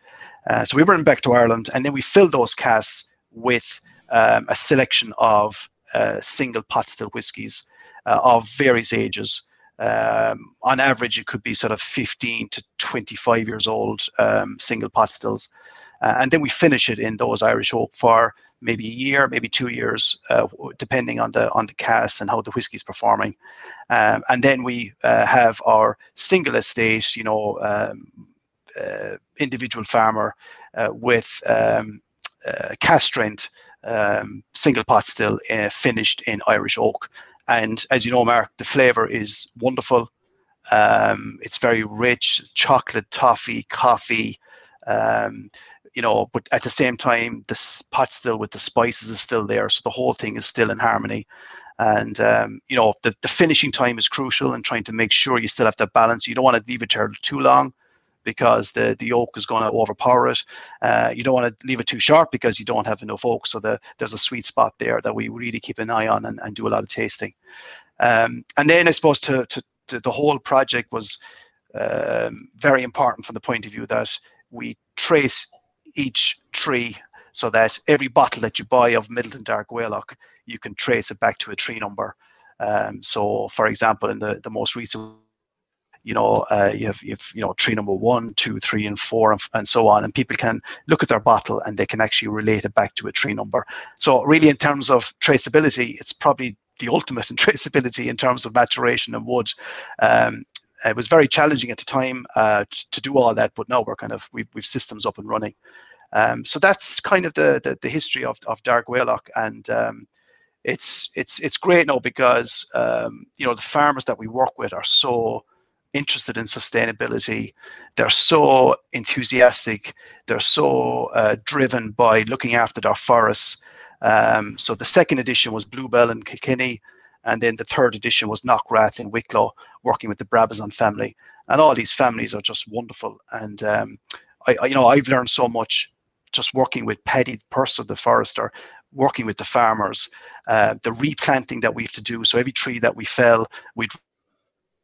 Uh, so we bring them back to Ireland, and then we fill those casks with um, a selection of uh, single pot still whiskies uh, of various ages. Um, on average, it could be sort of 15 to 25 years old um, single pot stills. Uh, and then we finish it in those Irish oak for maybe a year, maybe two years, uh, depending on the on the cask and how the whiskey is performing. Um, and then we uh, have our single estate, you know, um, uh, individual farmer uh, with um, uh, cask strength um, single pot still finished in Irish oak. And as you know, Mark, the flavor is wonderful. Um, it's very rich, chocolate, toffee, coffee. Um, you know, but at the same time, the pot still with the spices is still there, so the whole thing is still in harmony. And um, you know, the, the finishing time is crucial and trying to make sure you still have that balance. You don't want to leave it there too long because the, the oak is going to overpower it. Uh, you don't want to leave it too sharp because you don't have enough oak. So the, there's a sweet spot there that we really keep an eye on and, and do a lot of tasting. Um, and then I suppose to, to, to, the whole project was um, very important from the point of view that we trace each tree so that every bottle that you buy of Midleton Dair Ghaelach, you can trace it back to a tree number. Um, so, for example, in the, the most recent you know, uh, you have you have you know tree number one, two, three, and four, and, and so on, and people can look at their bottle and they can actually relate it back to a tree number. So really, in terms of traceability, it's probably the ultimate in traceability in terms of maturation and wood. Um, it was very challenging at the time uh, to, do all that, but now we're kind of we've, we've systems up and running. Um, so that's kind of the, the, the history of, of Dair Ghaelach, and um, it's it's it's great now because um, you know the farmers that we work with are so interested in sustainability. They're so enthusiastic. They're so uh, driven by looking after their forests. Um, so the second edition was Bluebell in Kilkenny, and then the third edition was Knockrath in Wicklow, working with the Brabazon family. And all these families are just wonderful. And um, I, I, you know, I've learned so much just working with Paddy Purser, the forester. working with the farmers, uh, the replanting that we have to do. So every tree that we fell, we'd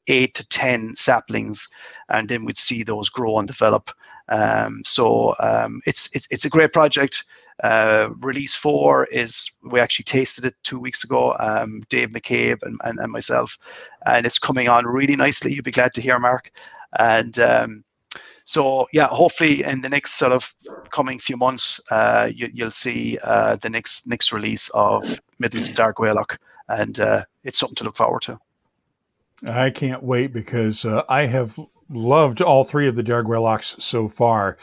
eight to ten saplings, and then we'd see those grow and develop. Um, so um, it's, it's it's a great project. Uh, release four is we actually tasted it two weeks ago. Um, Dave McCabe and, and, and, myself, and it's coming on really nicely. You'll be glad to hear, Mark. And um, so yeah, hopefully in the next sort of coming few months, uh, you, will see uh, the next next release of Midleton Dair Ghaelach, and uh, it's something to look forward to. I can't wait because uh, I have loved all three of the Dair Ghaelachs so far.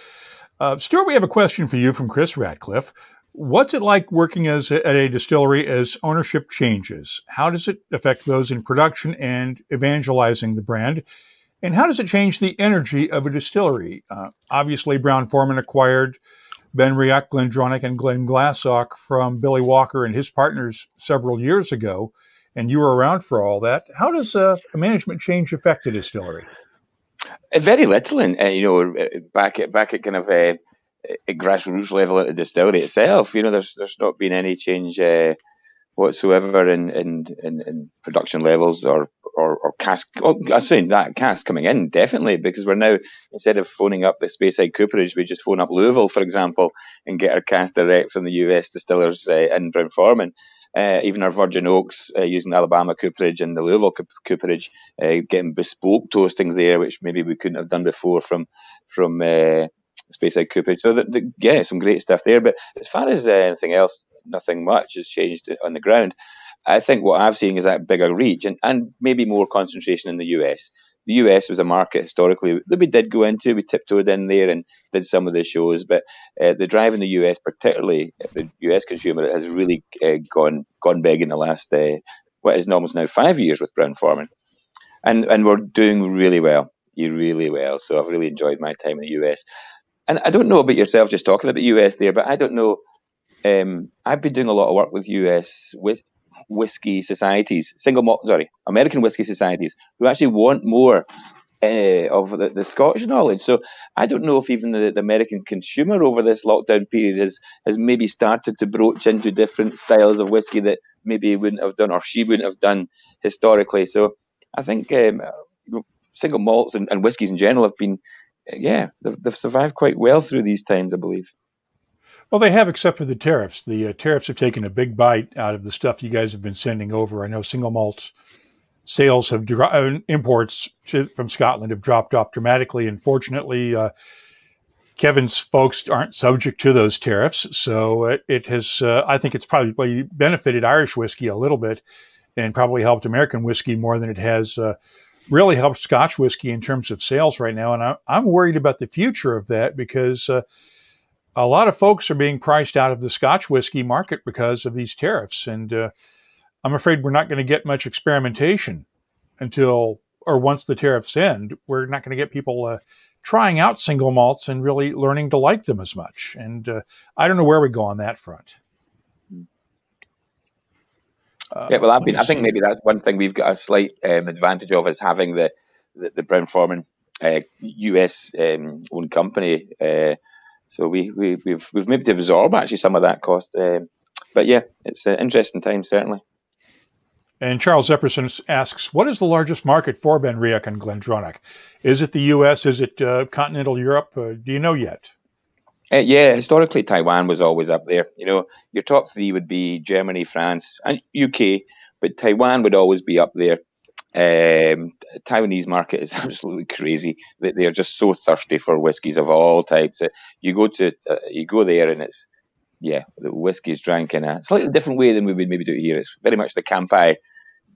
Uh, Stewart, we have a question for you from Chris Radcliffe. What's it like working as a, at a distillery as ownership changes? How does it affect those in production and evangelizing the brand? And how does it change the energy of a distillery? Uh, obviously, Brown Forman acquired Ben BenRiach, GlenDronach, and Glenglassaugh from Billy Walker and his partners several years ago, and you were around for all that. How does a management change affect a distillery? Uh, very little, and uh, you know, uh, back at back at kind of a, a, grassroots level at the distillery itself, you know, there's there's not been any change uh, whatsoever in, in, in, in, production levels or or, or cask. Well, I say that cask coming in definitely because we're now instead of phoning up the Speyside Cooperage, we just phone up Louisville, for example, and get our cask direct from the US distillers uh, in Brown Forman. Uh, even our Virgin Oaks uh, using the Alabama cooperage and the Louisville cooperage, uh, getting bespoke toastings there, which maybe we couldn't have done before from from uh, Speyside cooperage. So the, the, yeah, some great stuff there. But as far as uh, anything else, nothing much has changed on the ground. I think what I've seen is that bigger reach and, and maybe more concentration in the US. The US was a market historically that we did go into. We tiptoed in there and did some of the shows, but uh, the drive in the US, particularly if the US consumer, has really uh, gone gone big in the last uh, what is almost now five years with Brown Forman, and and we're doing really well, you really well. So I've really enjoyed my time in the US, and I don't know about yourself, just talking about US there, but I don't know um, I've been doing a lot of work with US with whiskey societies, single malt, sorry, American whiskey societies, who actually want more uh, of the, the, Scottish knowledge. So I don't know if even the, the, American consumer over this lockdown period has has maybe started to broach into different styles of whiskey that maybe he wouldn't have done or she wouldn't have done historically. So I think um, single malts and, and whiskies in general have been, yeah, they've, they've survived quite well through these times, I believe. Well, they have, except for the tariffs. The uh, tariffs have taken a big bite out of the stuff you guys have been sending over. I know single malt sales have uh, imports to, from Scotland have dropped off dramatically. Unfortunately, uh, Kevin's folks aren't subject to those tariffs, so it, it has. Uh, I think it's probably benefited Irish whiskey a little bit, and probably helped American whiskey more than it has. Uh, really helped Scotch whiskey in terms of sales right now, and I, am worried about the future of that because uh, a lot of folks are being priced out of the Scotch whiskey market because of these tariffs. And uh, I'm afraid we're not going to get much experimentation until, or once the tariffs end, we're not going to get people uh, trying out single malts and really learning to like them as much. And uh, I don't know where we go on that front. Uh, yeah, well, I've been, I think maybe that's one thing we've got a slight um, advantage of is having the, the, the Brown Forman US uh, um, owned company uh, so we, we we've we've maybe to absorb actually some of that cost. Um, but yeah, it's an interesting time certainly. And Charles Epperson asks, what is the largest market for BenRiach and GlenDronach? Is it the U.S.? Is it uh, continental Europe? Uh, do you know yet? Uh, yeah, historically Taiwan was always up there. You know, your top three would be Germany, France, and UK, but Taiwan would always be up there. Um, Taiwanese market is absolutely crazy. They, they are just so thirsty for whiskies of all types. You go to uh, you go there and it's yeah, the whiskey is drank in a slightly different way than we would maybe do it here. It's very much the kampai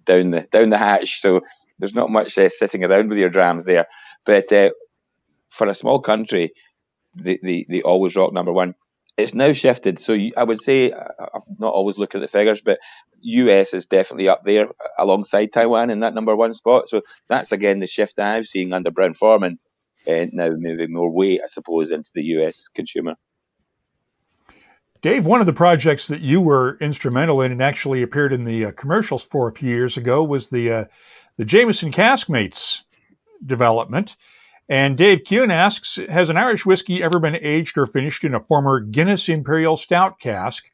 down the down the hatch. So there's not much uh, sitting around with your drams there. But uh, for a small country, they, they, they always rock number one. It's now shifted. So I would say, I'm not always looking at the figures, but US is definitely up there alongside Taiwan in that number one spot. So that's again the shift I've seen under Brown Forman, and now moving more weight, I suppose, into the US consumer. Dave, one of the projects that you were instrumental in and actually appeared in the uh, commercials for a few years ago was the uh, the Jameson Caskmates development. And Dave Kuhn asks, has an Irish whiskey ever been aged or finished in a former Guinness Imperial Stout cask?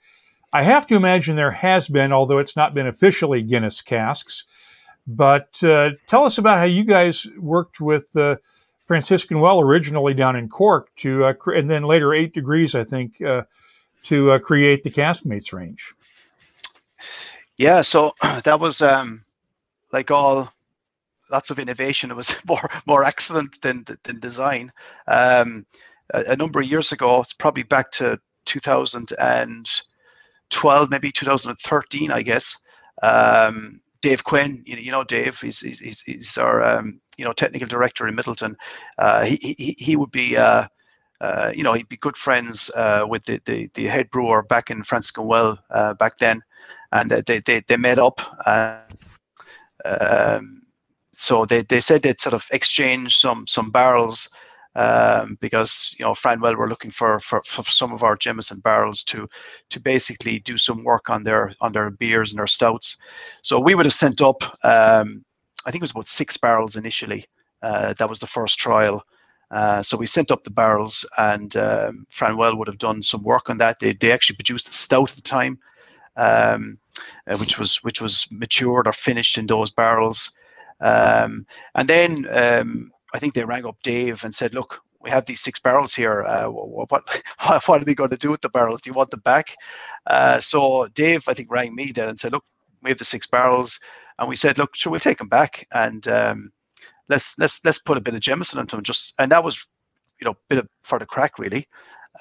I have to imagine there has been, although it's not been officially Guinness casks. But uh, tell us about how you guys worked with uh, Franciscan Well originally down in Cork to, uh, cre- and then later Eight Degrees, I think, uh, to uh, create the Caskmates range. Yeah, so that was um, like all lots of innovation. It was more more excellent than than design. Um, a, a, number of years ago, it's probably back to 2012, maybe 2013, I guess. Um, Dave Quinn, you know, you know Dave, he's, he's, he's our um, you know technical director in Midleton. Uh, he, he he would be uh, uh, you know he'd be good friends uh, with the, the, the head brewer back in Franciscan Well uh, back then, and they they they met up. Um, so they, they said they'd sort of exchange some some barrels um, because you know Franwell were looking for, for, for some of our Jameson barrels to to basically do some work on their on their beers and their stouts. So we would have sent up, um, I think it was about six barrels initially. Uh, that was the first trial. Uh, so we sent up the barrels, and um, Franwell would have done some work on that. They they actually produced a stout at the time, um, uh, which was which was matured or finished in those barrels. Um, and then um, I think they rang up Dave and said, "Look, we have these six barrels here. Uh, what, what, are we going to do with the barrels? Do you want them back?" Uh, so Dave, I think, rang me then and said, "Look, we have the six barrels," and we said, "Look, sure, we'll take them back and um, let's let's let's put a bit of Jameson into them." Just and that was, you know, a bit of for the crack really,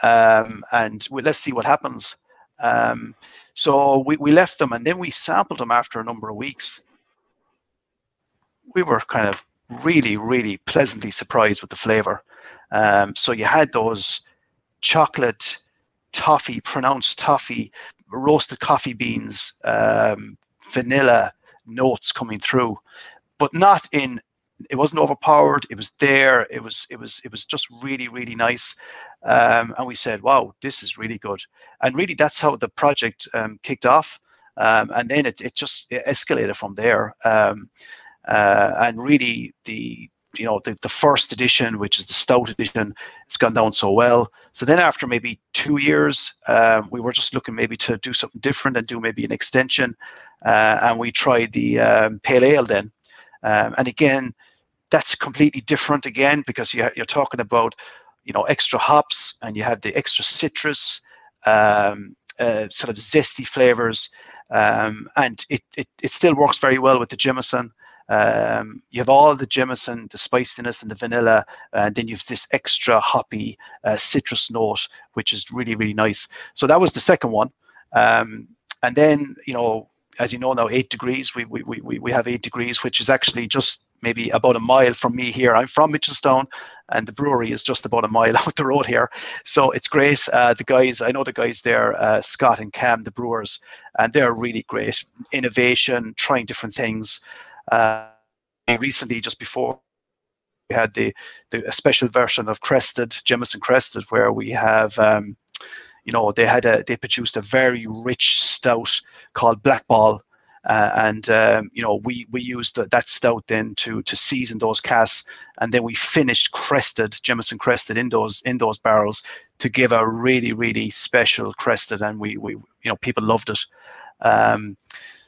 um, and we, let's see what happens. Um, so we, we left them and then we sampled them after a number of weeks. We were kind of really, really pleasantly surprised with the flavor. Um, so you had those chocolate, toffee, pronounced toffee, roasted coffee beans, um, vanilla notes coming through, but not in. It wasn't overpowered. It was there. It was. It was. It was just really, really nice. Um, and we said, "Wow, this is really good." And really, that's how the project um, kicked off. Um, and then it, it just it escalated from there. Uh, and really, the you know the, the first edition, which is the stout edition, it's gone down so well. So then, after maybe two years, um, we were just looking maybe to do something different and do maybe an extension, uh, and we tried the um, pale ale then. Um, and again, that's completely different again because you, you're talking about you know extra hops and you have the extra citrus, um, uh, sort of zesty flavors, um, and it, it it still works very well with the Jameson. Um, you have all the Jameson, the spiciness, and the vanilla, and then you have this extra hoppy uh, citrus note, which is really, really nice. So that was the second one. Um, and then, you know, as you know now, eight degrees, we, we, we, we have eight degrees, which is actually just maybe about a mile from me here. I'm from Mitchelstown, and the brewery is just about a mile out the road here. So it's great. Uh, the guys, I know the guys there, uh, Scott and Cam, the brewers, and they're really great. Innovation, trying different things. Uh, recently, just before we had the, the a special version of Crested, Jameson Crested, where we have, um, you know, they had a they produced a very rich stout called Black Ball. Uh, and um, you know we we used that stout then to to season those casks, and then we finished crested Jameson crested in those in those barrels to give a really really special crested, and we we you know people loved it. Um,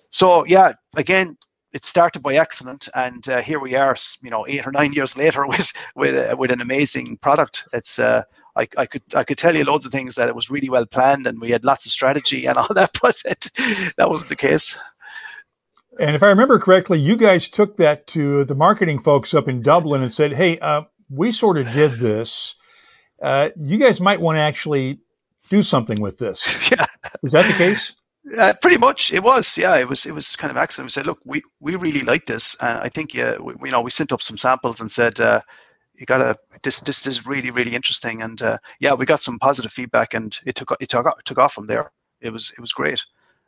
so yeah, again, it started by accident, and uh, here we are, you know, eight or nine years later with with uh, with an amazing product. It's uh, I, I could I could tell you loads of things that it was really well planned and we had lots of strategy and all that, but it, that wasn't the case. And if I remember correctly, you guys took that to the marketing folks up in Dublin and said, "Hey, uh, we sort of did this. Uh, you guys might want to actually do something with this." Yeah, was that the case? Uh, pretty much, it was. Yeah, it was. It was kind of accident. We said, look, we, we really like this, and I think yeah, we, you know, we sent up some samples and said, uh, you gotta this this is really really interesting, and uh, yeah, we got some positive feedback, and it took it took it took off from there. It was it was great,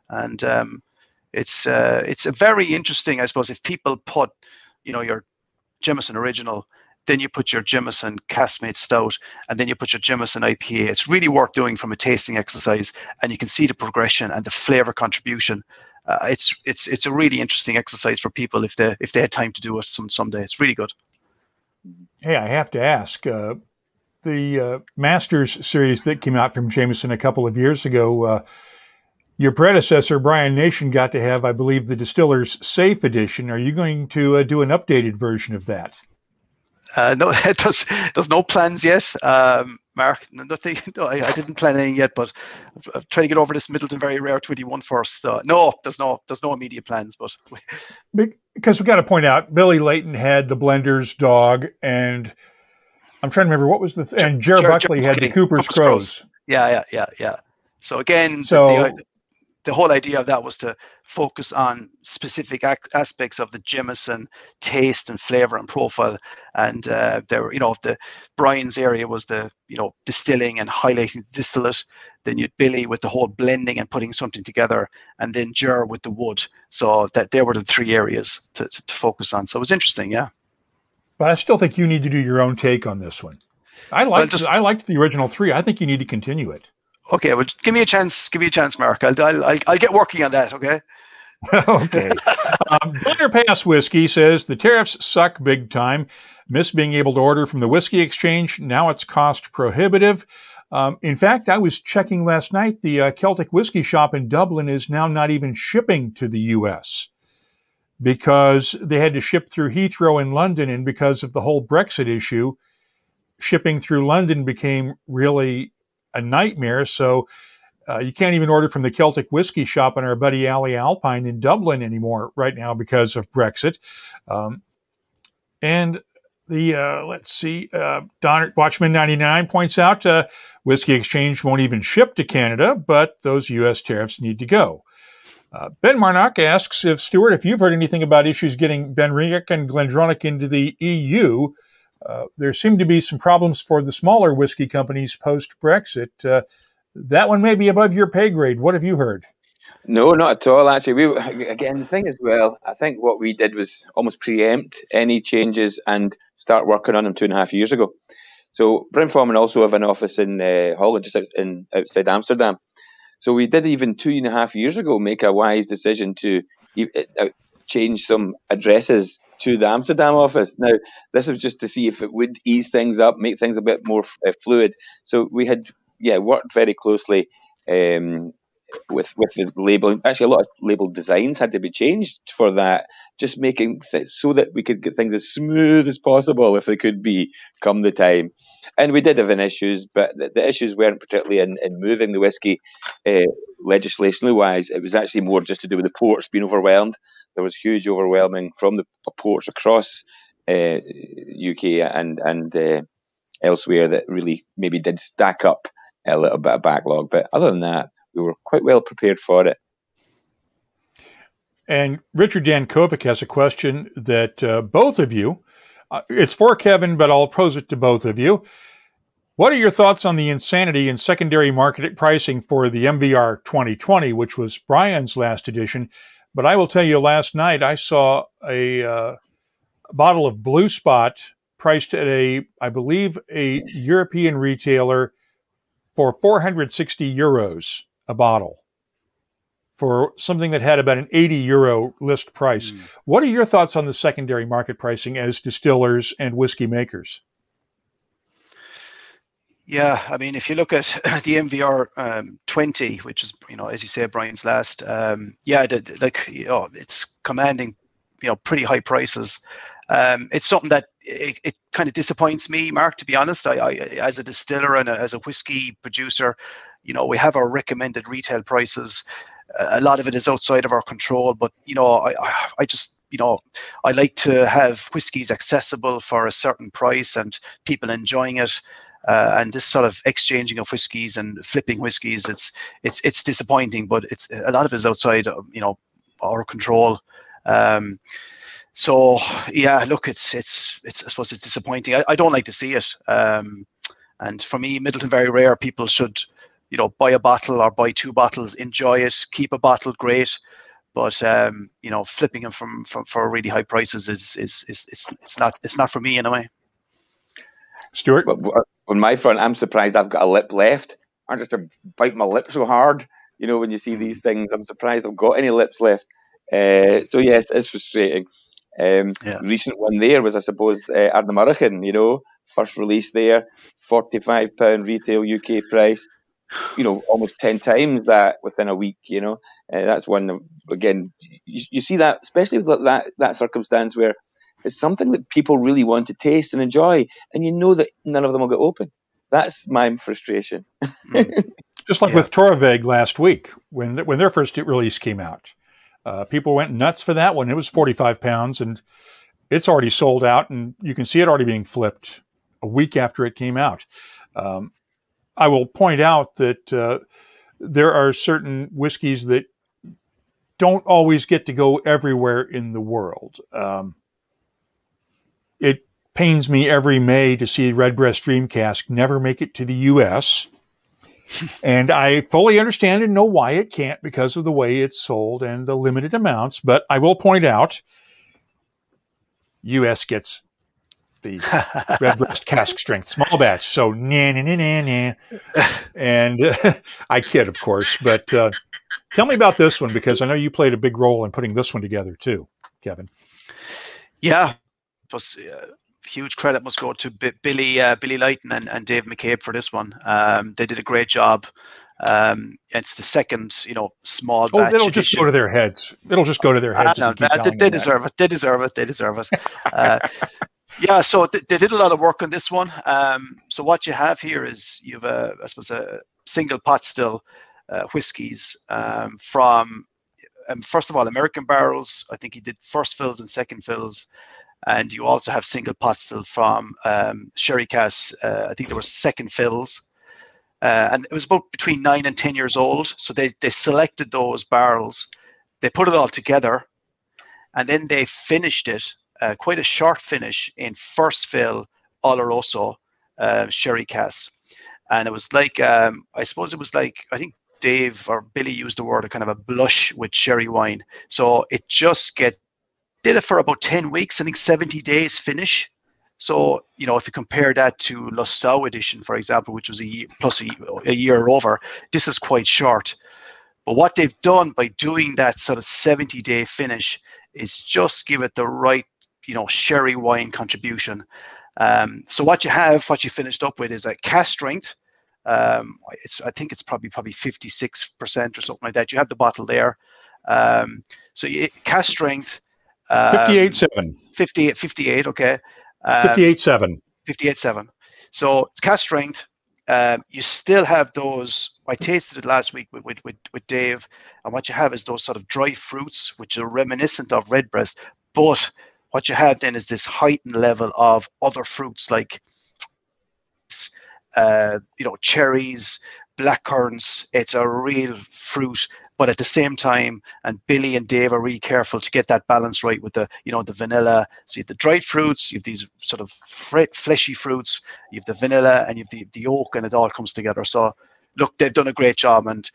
and um, it's uh, it's a very interesting, I suppose, if people put, you know, your Jameson original then you put your Jameson Caskmate Stout, and then you put your Jameson IPA. It's really worth doing from a tasting exercise, and you can see the progression and the flavor contribution. Uh, it's it's it's a really interesting exercise for people if they if they had time to do it some someday. It's really good. Hey, I have to ask. Uh, the uh, Masters series that came out from Jameson a couple of years ago, uh, Your predecessor, Brian Nation, got to have, I believe, the Distiller's Safe Edition. Are you going to uh, do an updated version of that? Uh, no, there's there's no plans yet, um, Mark. Nothing. No, I, I, didn't plan anything yet, but I'm, trying to get over this Midleton Very Rare 21 first. Uh, no, there's no there's no immediate plans, but because we've got to point out, Billy Leighton had the Blender's dog, and I'm trying to remember what was the th- and Ger, Buckley had the Cooper's, Cooper's Croze. Croze. Yeah, yeah, yeah, yeah. So again, so the, the, the whole idea of that was to focus on specific ac- aspects of the Jameson taste and flavor and profile. And uh, there, were, you know, the Brian's area was the you know distilling and highlighting the distillate. Then you'd Billy with the whole blending and putting something together, and then Ger with the wood. So that there were the three areas to, to, to focus on. So it was interesting, yeah. But I still think you need to do your own take on this one. I liked well, just, I liked the original three. I think you need to continue it. Okay, well, give me a chance. Give me a chance, Mark. I'll I'll, I'll get working on that. Okay. okay. um, Pass Whiskey says the tariffs suck big time. Miss being able to order from the whiskey exchange. Now it's cost prohibitive. Um, in fact, I was checking last night. The uh, Celtic Whiskey Shop in Dublin is now not even shipping to the U.S. because they had to ship through Heathrow in London, and because of the whole Brexit issue, shipping through London became really a nightmare. So uh, you can't even order from the Celtic Whiskey Shop in our buddy Ally Alpine in Dublin anymore right now because of Brexit. Um, and the uh, let's see, uh, Don Watchman ninety nine points out uh, Whiskey Exchange won't even ship to Canada, but those U.S. tariffs need to go. Uh, ben Marnock asks if Stewart, if you've heard anything about issues getting Benriach and Glendronach into the EU. Uh, there seem to be some problems for the smaller whiskey companies post Brexit. Uh, that one may be above your pay grade. What have you heard? No, not at all. Actually, we again the thing as well. I think what we did was almost preempt any changes and start working on them two and a half years ago. So Brown-Forman also have an office in uh, Holland, just in outside Amsterdam. So we did even two and a half years ago make a wise decision to uh, change some addresses to the Amsterdam office. Now, this was just to see if it would ease things up, make things a bit more uh, fluid. So we had, yeah, worked very closely um, with with the label. Actually, a lot of label designs had to be changed for that, just making th- so that we could get things as smooth as possible if they could be come the time. And we did have an issues, but the, the issues weren't particularly in, in moving the whiskey uh, legislationally wise. It was actually more just to do with the ports being overwhelmed. There was huge overwhelming from the ports across uh, UK and and uh, elsewhere that really maybe did stack up a little bit of backlog. But other than that, we were quite well prepared for it. And Richard Dankovic has a question that uh, both of you, uh, it's for Kevin, but I'll pose it to both of you. What are your thoughts on the insanity in secondary market pricing for the MVR 2020, which was Brian's last edition? But I will tell you, last night I saw a, uh, bottle of Blue Spot priced at a, I believe, a European retailer for 460 euros a bottle for something that had about an 80 euro list price. Mm. What are your thoughts on the secondary market pricing as distillers and whiskey makers? Yeah, I mean, if you look at the MVR um, 20, which is, you know, as you say, Brian's last, um, yeah, the, the, like, you know, it's commanding, you know, pretty high prices. Um, it's something that it, it kind of disappoints me, Mark, to be honest. I, I as a distiller and a, as a whiskey producer, you know, we have our recommended retail prices. a lot of it is outside of our control, but you know, I, I just you know, I like to have whiskies accessible for a certain price and people enjoying it. Uh, and this sort of exchanging of whiskies and flipping whiskies, it's it's it's disappointing, but it's a lot of it is outside, you know, our control. Um, so yeah, look, it's it's it's I suppose it's disappointing. I, I don't like to see it. Um, and for me, Midleton very rare. People should you know, buy a bottle or buy two bottles, enjoy it, keep a bottle, great. But um, you know, flipping them from, from for really high prices is is is it's, it's not it's not for me in a way. Stewart, on my front, I'm surprised I've got a lip left. I just to bite my lip so hard. You know, when you see these things, I'm surprised I've got any lips left. Uh, so yes, it's frustrating. Um, yeah. Recent one there was, I suppose, uh, Ardnamurchan, you know, first release there, £45 retail UK price you know, almost 10 times that within a week, you know. Uh, that's one, again, you, you, see that, especially with that, that circumstance where it's something that people really want to taste and enjoy, and you know that none of them will get open. That's my frustration. Just like yeah. with Torabhaig last week, when, when their first release came out. Uh, people went nuts for that one. It was 45 pounds, and it's already sold out, and you can see it already being flipped a week after it came out. Um, I will point out that uh, there are certain whiskeys that don't always get to go everywhere in the world. Um, it pains me every May to see Redbreast Dream Cask never make it to the U.S. and I fully understand and know why it can't because of the way it's sold and the limited amounts. But I will point out, U.S. gets the Redbreast cask strength small batch. So nah, nah, nah, nah, nah. And uh, I kid, of course. But uh, tell me about this one because I know you played a big role in putting this one together too, Kevin. Yeah, was uh, huge credit must go to B- Billy uh, Billy Leighton and, and Dave McCabe for this one. Um, they did a great job. Um, it's the second, you know, small. Oh, it'll edition. just go to their heads. It'll just go to their heads. No, they, they deserve it. They deserve it. They deserve it. Uh, yeah, so th- they did a lot of work on this one. Um, so what you have here is you have a, I suppose, a single pot still uh, whiskies um, from, um, first of all, American barrels. I think he did first fills and second fills and you also have single pot still from um, sherry cask. Uh, I think there were second fills, uh, and it was about between nine and ten years old. So they they selected those barrels, they put it all together, and then they finished it. Uh, quite a short finish in first fill Oloroso uh, sherry cask, and it was like um, I suppose it was like I think Dave or Billy used the word a kind of a blush with sherry wine. So it just get did it for about 10 weeks, I think 70 days finish. So, you know, if you compare that to Lustau edition, for example, which was a year plus a, a year over, this is quite short. But what they've done by doing that sort of 70 day finish is just give it the right, you know, sherry wine contribution. Um, so what you have, what you finished up with is a cask strength. Um, it's, I think it's probably probably 56% or something like that. You have the bottle there. Um, so you, cask strength, 58 7. 58, 58 okay. Um, 58 7. 58 7. So it's cask strength. Um, you still have those. I tasted it last week with, with, with, with Dave, and what you have is those sort of dry fruits, which are reminiscent of redbreast. But what you have then is this heightened level of other fruits like, uh, you know, cherries, black currants. It's a real fruit but at the same time, and Billy and Dave are really careful to get that balance right with the, you know, the vanilla. So you have the dried fruits, you have these sort of fleshy fruits, you have the vanilla, and you have the, the oak, and it all comes together. So look, they've done a great job, and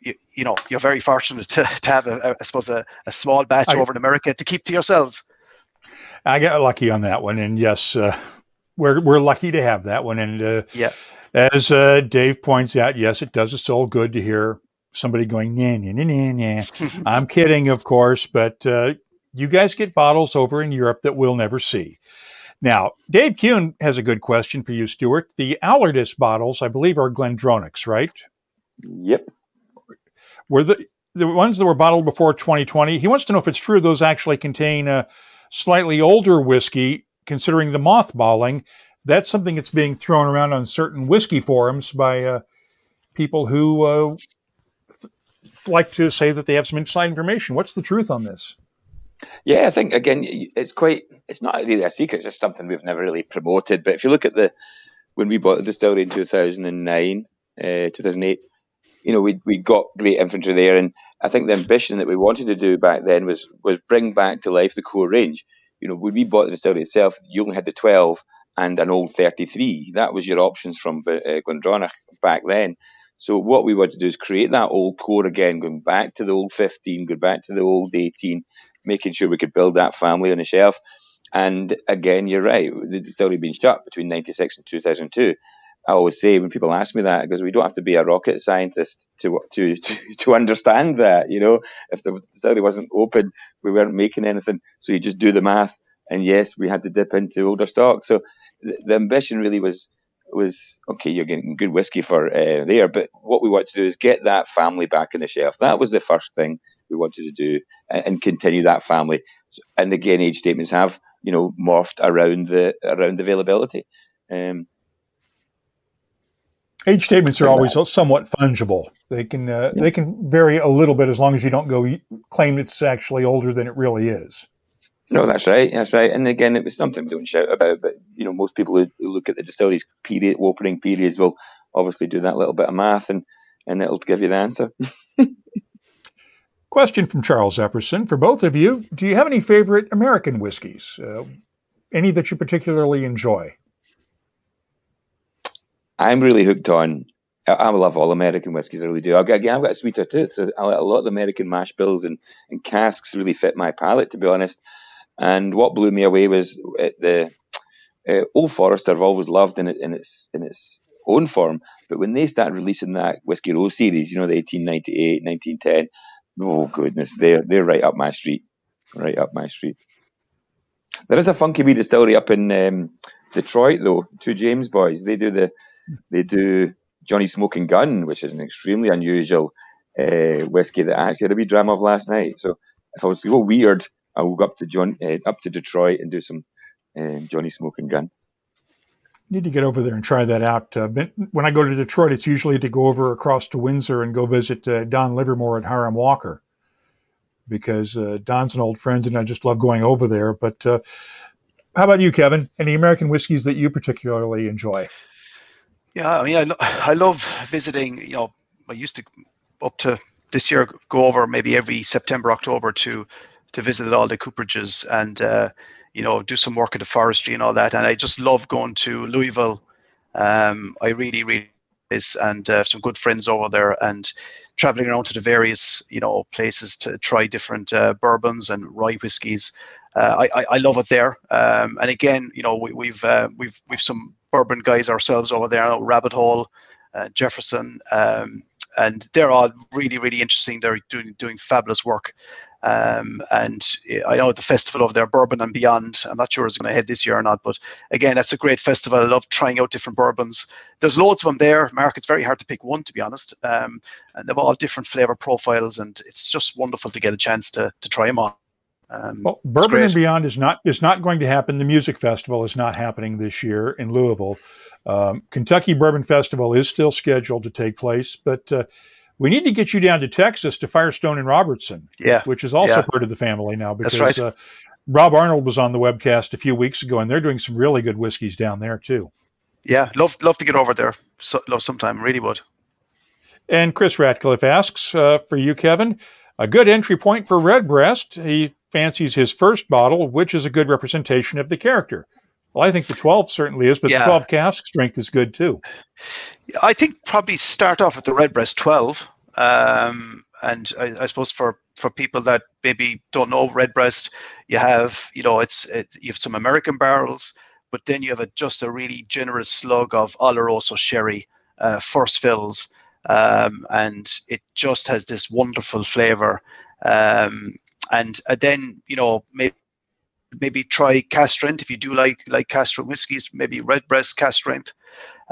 you, you know, you're very fortunate to, to have, a, a, I suppose, a, a small batch I, over in America to keep to yourselves. I got lucky on that one, and yes, uh, we're we're lucky to have that one. And uh, yeah, as uh, Dave points out, yes, it does us all good to hear somebody going, nah, nah, nah, nah, nah. I'm kidding, of course, but uh, you guys get bottles over in Europe that we'll never see. Now, Dave Kuhn has a good question for you, Stewart. The Allardice bottles, I believe, are Glendronach's, right? Yep. Were the the ones that were bottled before 2020? He wants to know if it's true those actually contain a slightly older whiskey, considering the mothballing. That's something that's being thrown around on certain whiskey forums by uh, people who uh, like to say that they have some inside information. What's the truth on this? Yeah, I think again, it's quite. It's not really a secret. It's just something we've never really promoted. But if you look at the when we bought the distillery in two thousand and nine, uh, two thousand eight, you know, we we got great infantry there, and I think the ambition that we wanted to do back then was was bring back to life the core range. You know, when we bought the distillery itself, you only had the twelve and an old thirty three. That was your options from uh, GlenDronach back then. So what we wanted to do is create that old core again, going back to the old 15, going back to the old 18, making sure we could build that family on the shelf. And again, you're right. The distillery been shut between 96 and 2002. I always say when people ask me that, because we don't have to be a rocket scientist to, to, to, to understand that, you know, if the distillery wasn't open, we weren't making anything. So you just do the math. And yes, we had to dip into older stock. So the, the ambition really was was okay. You're getting good whiskey for uh, there, but what we want to do is get that family back on the shelf. That was the first thing we wanted to do, and, and continue that family. And again, age statements have you know morphed around the around availability. Um, Age statements are always somewhat fungible. They can uh, yeah. they can vary a little bit as long as you don't go claim it's actually older than it really is. No, that's right. That's right. And again, it was something we don't shout about, but you know, most people who, look at the distilleries' period opening periods will obviously do that little bit of math, and and it'll give you the answer. Question from Charles Epperson for both of you: Do you have any favorite American whiskeys? Uh, any that you particularly enjoy? I'm really hooked on. I, love all American whiskies. I really do. Again, I've got a sweeter tooth, so a lot of the American mash bills and, and casks really fit my palate, to be honest. And what blew me away was the uh, Old Forester. I've always loved in, it, in its in its own form, but when they started releasing that Whiskey Row series, you know, the 1898, 1910, oh goodness, they're they're right up my street, right up my street. There is a Funky Bee distillery up in um, Detroit, though. Two James boys. They do the they do Johnny Smoking Gun, which is an extremely unusual uh, whiskey that I actually had a wee dram of last night. So if I was to go weird, I will go up to John uh, up to Detroit and do some uh, Johnny Smoking Gun. Need to get over there and try that out. Uh, when I go to Detroit, it's usually to go over across to Windsor and go visit uh, Don Livermore at Hiram Walker because uh, Don's an old friend and I just love going over there. But how about you, Kevin? Any American whiskeys that you particularly enjoy? Yeah, I mean, I, lo- I love visiting. You know, I used to up to this year go over maybe every September, October to to visit all the cooperages and uh, you know do some work at the forestry and all that. And I just love going to Louisville. Um, I really, really is, and uh, some good friends over there, and traveling around to the various you know places to try different uh, bourbons and rye whiskies. Uh, I, I, I love it there. Um, and again, you know, we, we've uh, we've we've some bourbon guys ourselves over there, Rabbit Hole, uh, Jefferson, um, and they're all really, really interesting. They're doing doing fabulous work. Um, and I know the festival of their bourbon and beyond. I'm not sure it's going to head this year or not, but again, that's a great festival. I love trying out different bourbons. There's loads of them there. Mark, it's very hard to pick one, to be honest. Um, and they've all different flavor profiles, and it's just wonderful to get a chance to to try them all. Um, well, Bourbon and Beyond is not is not going to happen. The music festival is not happening this year in Louisville. Um, Kentucky Bourbon Festival is still scheduled to take place, but uh, we need to get you down to Texas to Firestone and Robertson, yeah, which is also yeah. part of the family now because right. uh, Rob Arnold was on the webcast a few weeks ago, and they're doing some really good whiskeys down there too. Yeah, love love to get over there. So, love sometime, really would. And Chris Ratcliffe asks uh, for you, Kevin, a good entry point for Redbreast. He fancies his first bottle, which is a good representation of the character. Well, I think the 12 certainly is, but yeah. the 12 cask strength is good too. I think probably start off with the Redbreast 12. Um, and I, I, suppose for, for people that maybe don't know Redbreast, you have, you know, it's it, you have some American barrels, but then you have a, just a really generous slug of Oloroso sherry, uh, first fills, um, and it just has this wonderful flavor. Um, and uh, then you know maybe maybe try cask strength if you do like like cask strength whiskies, maybe redbreast cask strength,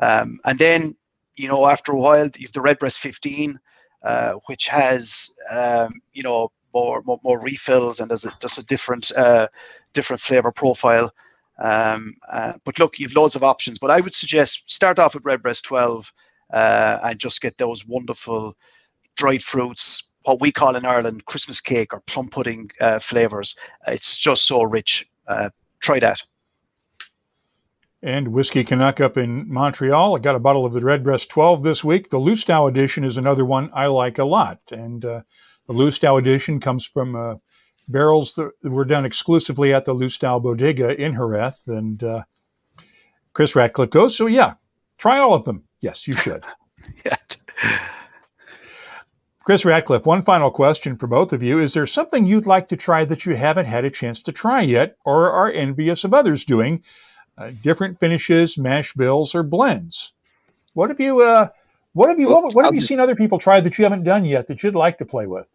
um, and then you know after a while you have the redbreast 15, uh, which has um, you know more, more, more refills and there's a, just a different uh, different flavor profile. Um, uh, but look, you've loads of options. But I would suggest start off with redbreast 12 uh, and just get those wonderful dried fruits, what we call in Ireland Christmas cake or plum pudding uh, flavors. It's just so rich. Uh, try that. And Whiskey Canuck up in Montreal. I got a bottle of the Redbreast 12 this week. The Lustau edition is another one I like a lot. And uh, the Lustau edition comes from uh, barrels that were done exclusively at the Lustau Bodega in Jerez. And uh, Chris Ratcliffe goes, so yeah, try all of them. Yes, you should. yeah. Chris Ratcliffe, one final question for both of you. Is there something you'd like to try that you haven't had a chance to try yet or are envious of others doing? Uh, different finishes, mash bills, or blends? What have you, uh, what have you, well, what, what have you seen other people try that you haven't done yet that you'd like to play with?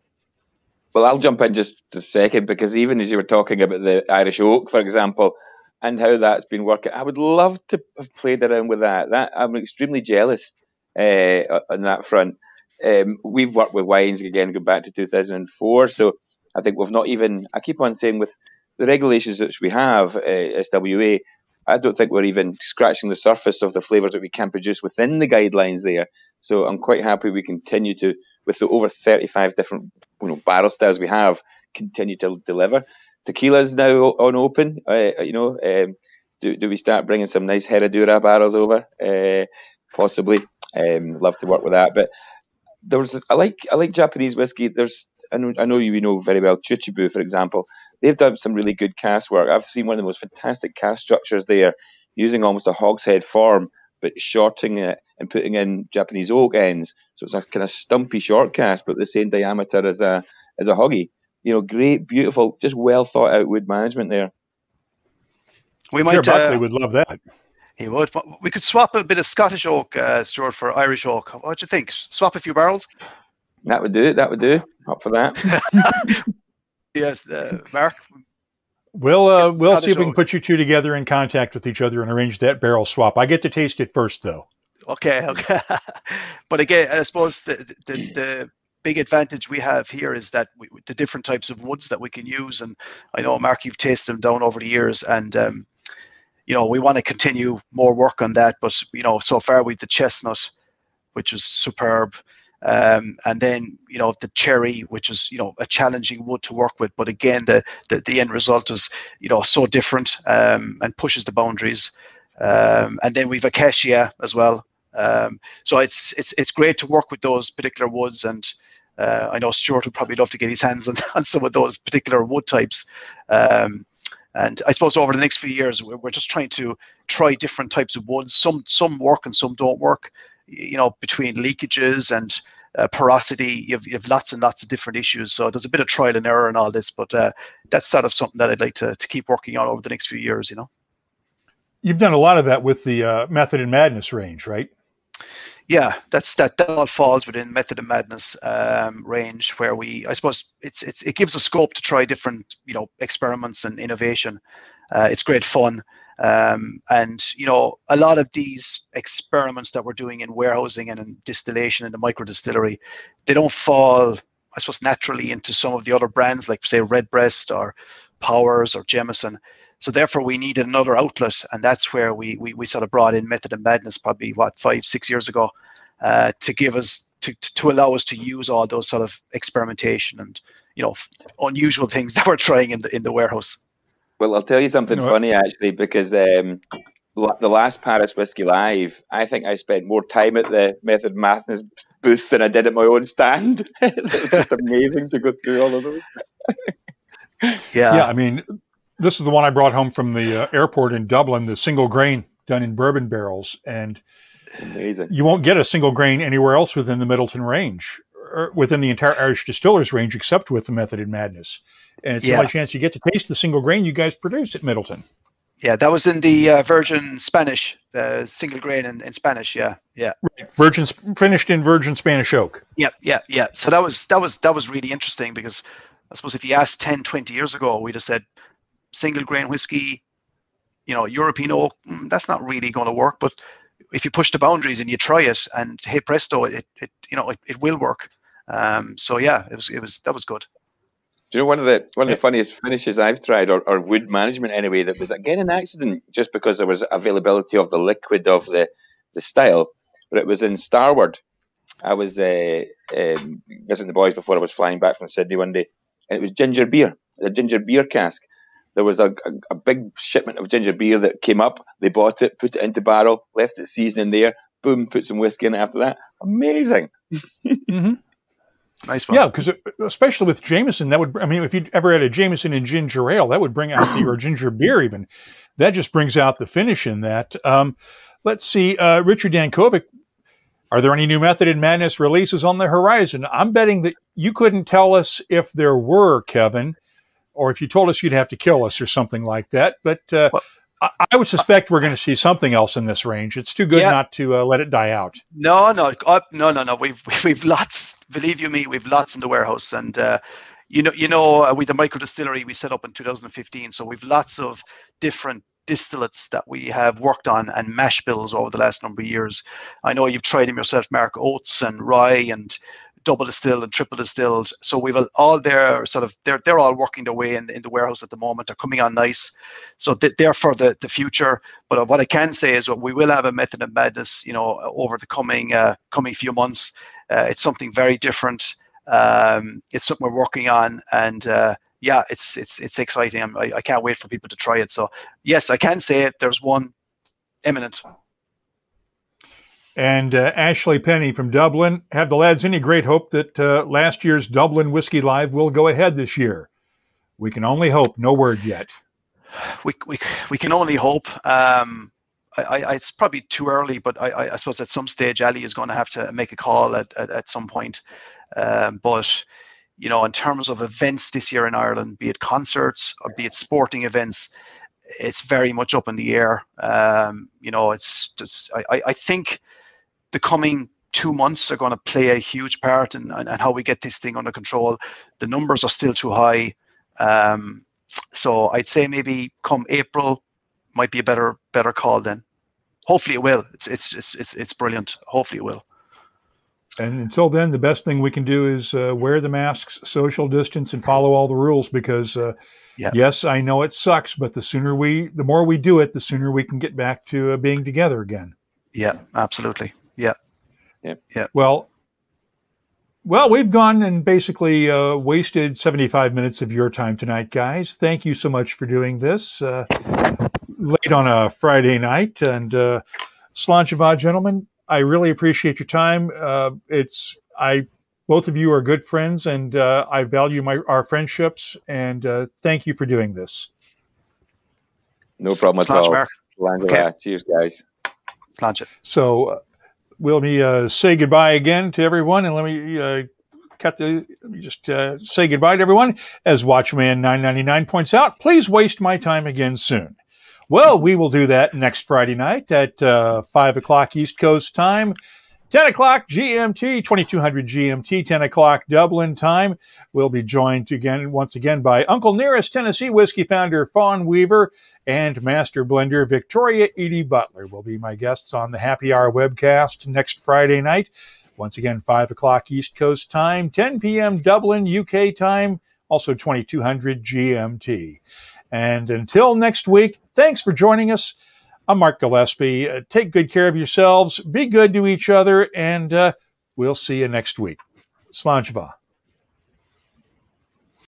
Well, I'll jump in just a second because even as you were talking about the Irish oak, for example, and how that's been working. I would love to have played around with that. That I'm extremely jealous uh, on that front. Um, we've worked with wines again, going back to 2004. So I think we've not even. I keep on saying with the regulations that we have, uh, SWA, I don't think we're even scratching the surface of the flavours that we can produce within the guidelines there. So I'm quite happy we continue to, with the over 35 different you know, barrel styles we have, continue to deliver. Tequila's now on open. Uh, you know, um, do, do we start bringing some nice Herradura barrels over? Uh, possibly. Um, love to work with that. But there's I like I like Japanese whiskey. There's I know, I know you know very well Chichibu, for example. They've done some really good cask work. I've seen one of the most fantastic cask structures there, using almost a hogshead form, but shorting it and putting in Japanese oak ends. So it's a kind of stumpy short cask, but the same diameter as a as a hoggy. You know, great, beautiful, just well thought out wood management there. We might. Sure, Buckley uh, would love that. He would. We could swap a bit of Scottish oak, uh, Stewart, for Irish oak. What do you think? Swap a few barrels. That would do it. That would do. Up for that. yes, uh, Mark. We'll uh, we'll see if we can put you two together in contact with each other and arrange that barrel swap. I get to taste it first, though. Okay, okay. but again, I suppose the, the the big advantage we have here is that we, the different types of woods that we can use, and I know Mark, you've tasted them down over the years, and um, you know we want to continue more work on that. But you know, so far we've the chestnut, which is superb. Um, and then you know the cherry, which is you know a challenging wood to work with, but again the the, the end result is you know so different um, and pushes the boundaries. Um, and then we've acacia as well. Um, so it's it's it's great to work with those particular woods, and uh, I know Stewart would probably love to get his hands on, on some of those particular wood types. Um, and I suppose over the next few years, we're, we're just trying to try different types of woods. Some some work and some don't work you know, between leakages and uh, porosity, you have, you have lots and lots of different issues. So there's a bit of trial and error in all this, but uh, that's sort of something that I'd like to, to keep working on over the next few years, you know. You've done a lot of that with the uh, Method and Madness range, right? Yeah, that's that, that all falls within Method and Madness um, range, where we, I suppose, it's, it's it gives a scope to try different, you know, experiments and innovation. Uh, it's great fun. Um, and you know, a lot of these experiments that we're doing in warehousing and in distillation in the micro distillery, they don't fall, I suppose, naturally into some of the other brands like say Redbreast or Powers or Jameson. So therefore, we needed another outlet, and that's where we we, we sort of brought in Method and Madness probably what five six years ago uh, to give us to, to allow us to use all those sort of experimentation and you know unusual things that we're trying in the in the warehouse. Well, I'll tell you something you know funny actually, because um, the last Paris Whiskey Live, I think I spent more time at the Method Madness booth than I did at my own stand. it's just amazing to go through all of those. yeah, yeah. I mean, this is the one I brought home from the uh, airport in Dublin, the single grain done in bourbon barrels, and amazing. You won't get a single grain anywhere else within the Midleton range or within the entire Irish distillers range, except with the Method and Madness. And it's yeah. the only chance you get to taste the single grain you guys produce at Midleton. Yeah, that was in the uh, Virgin Spanish, uh, single grain in, in Spanish. Yeah, yeah. Right. Virgin finished in Virgin Spanish oak. Yeah, yeah, yeah. So that was that was that was really interesting because I suppose if you asked 10, 20 years ago, we'd have said single grain whiskey, you know, European oak. Mm, that's not really going to work. But if you push the boundaries and you try it, and hey presto, it, it you know it, it will work. Um, so yeah, it was it was that was good. Do you know one of the one of the funniest finishes I've tried, or, or wood management anyway, that was again an accident just because there was availability of the liquid of the the style, but it was in Starward. I was uh, um, visiting the boys before I was flying back from Sydney one day, and it was ginger beer, a ginger beer cask. There was a, a, a big shipment of ginger beer that came up. They bought it, put it into barrel, left it seasoning there. Boom, put some whiskey in it after that. Amazing. mm-hmm. Nice one. Yeah, because especially with Jameson, that would, I mean, if you ever had a Jameson and ginger ale, that would bring out the, or ginger beer even, that just brings out the finish in that. Um, let's see, uh, Richard Dankovic, are there any new Method and Madness releases on the horizon? I'm betting that you couldn't tell us if there were, Kevin, or if you told us you'd have to kill us or something like that. But uh, well, I, would suspect we're going to see something else in this range. It's too good yeah. not to uh, let it die out. No, no, uh, no, no, no. We've we've lots. Believe you me, we've lots in the warehouse, and uh, you know, you know, uh, with the micro distillery we set up in 2015, so we've lots of different distillates that we have worked on and mash bills over the last number of years. I know you've tried them yourself, Mark, oats and rye and double distilled and triple distilled. So we've all their sort of they're they're all working their way in, in the warehouse at the moment. They're coming on nice, so they're for the, the future. But what I can say is, what we will have a method of madness, you know, over the coming uh, coming few months. Uh, it's something very different. Um, it's something we're working on, and uh, yeah, it's it's it's exciting. I, I can't wait for people to try it. So yes, I can say it. There's one imminent. And uh, Ashley Penny from Dublin. Have the lads any great hope that uh, last year's Dublin Whiskey Live will go ahead this year? We can only hope. No word yet. We, we, we can only hope. Um, I, I, it's probably too early, but I, I, suppose at some stage Ally is going to have to make a call at, at, at some point. Um, but you know, in terms of events this year in Ireland, be it concerts or be it sporting events, it's very much up in the air. Um, you know, it's just I, I think the coming two months are going to play a huge part in, in, in, how we get this thing under control. The numbers are still too high. Um, so I'd say maybe come April might be a better better call then. Hopefully it will. It's it's it's it's, it's brilliant. Hopefully it will. And until then, the best thing we can do is uh, wear the masks, social distance, and follow all the rules. Because uh, yeah. yes, I know it sucks, but the sooner we, the more we do it, the sooner we can get back to uh, being together again. Yeah, absolutely. Yeah. Yeah. Yeah. Well, well, we've gone and basically uh, wasted 75 minutes of your time tonight, guys. Thank you so much for doing this uh, late on a Friday night. And uh, Slàinte gentlemen, I really appreciate your time. Uh, it's I both of you are good friends, and uh, I value my our friendships. And uh, thank you for doing this. No problem at all. Okay. Cheers, guys. Slàinte. So, will me uh, say goodbye again to everyone, and let me uh, cut the. Let me just uh, say goodbye to everyone. As Watchman nine ninety nine points out, please waste my time again soon. Well, we will do that next Friday night at uh, five o'clock East Coast time. 10 o'clock GMT, 2200 GMT, 10 o'clock Dublin time. We'll be joined again, once again, by Uncle Nearest Tennessee whiskey founder Fawn Weaver and master blender Victoria Eady Butler will be my guests on the Happy Hour webcast next Friday night. Once again, 5 o'clock East Coast time, 10 p.m. Dublin, UK time, also 2200 GMT. And until next week, thanks for joining us. I'm Mark Gillespie. Uh, take good care of yourselves, be good to each other, and uh, we'll see you next week. Slàinte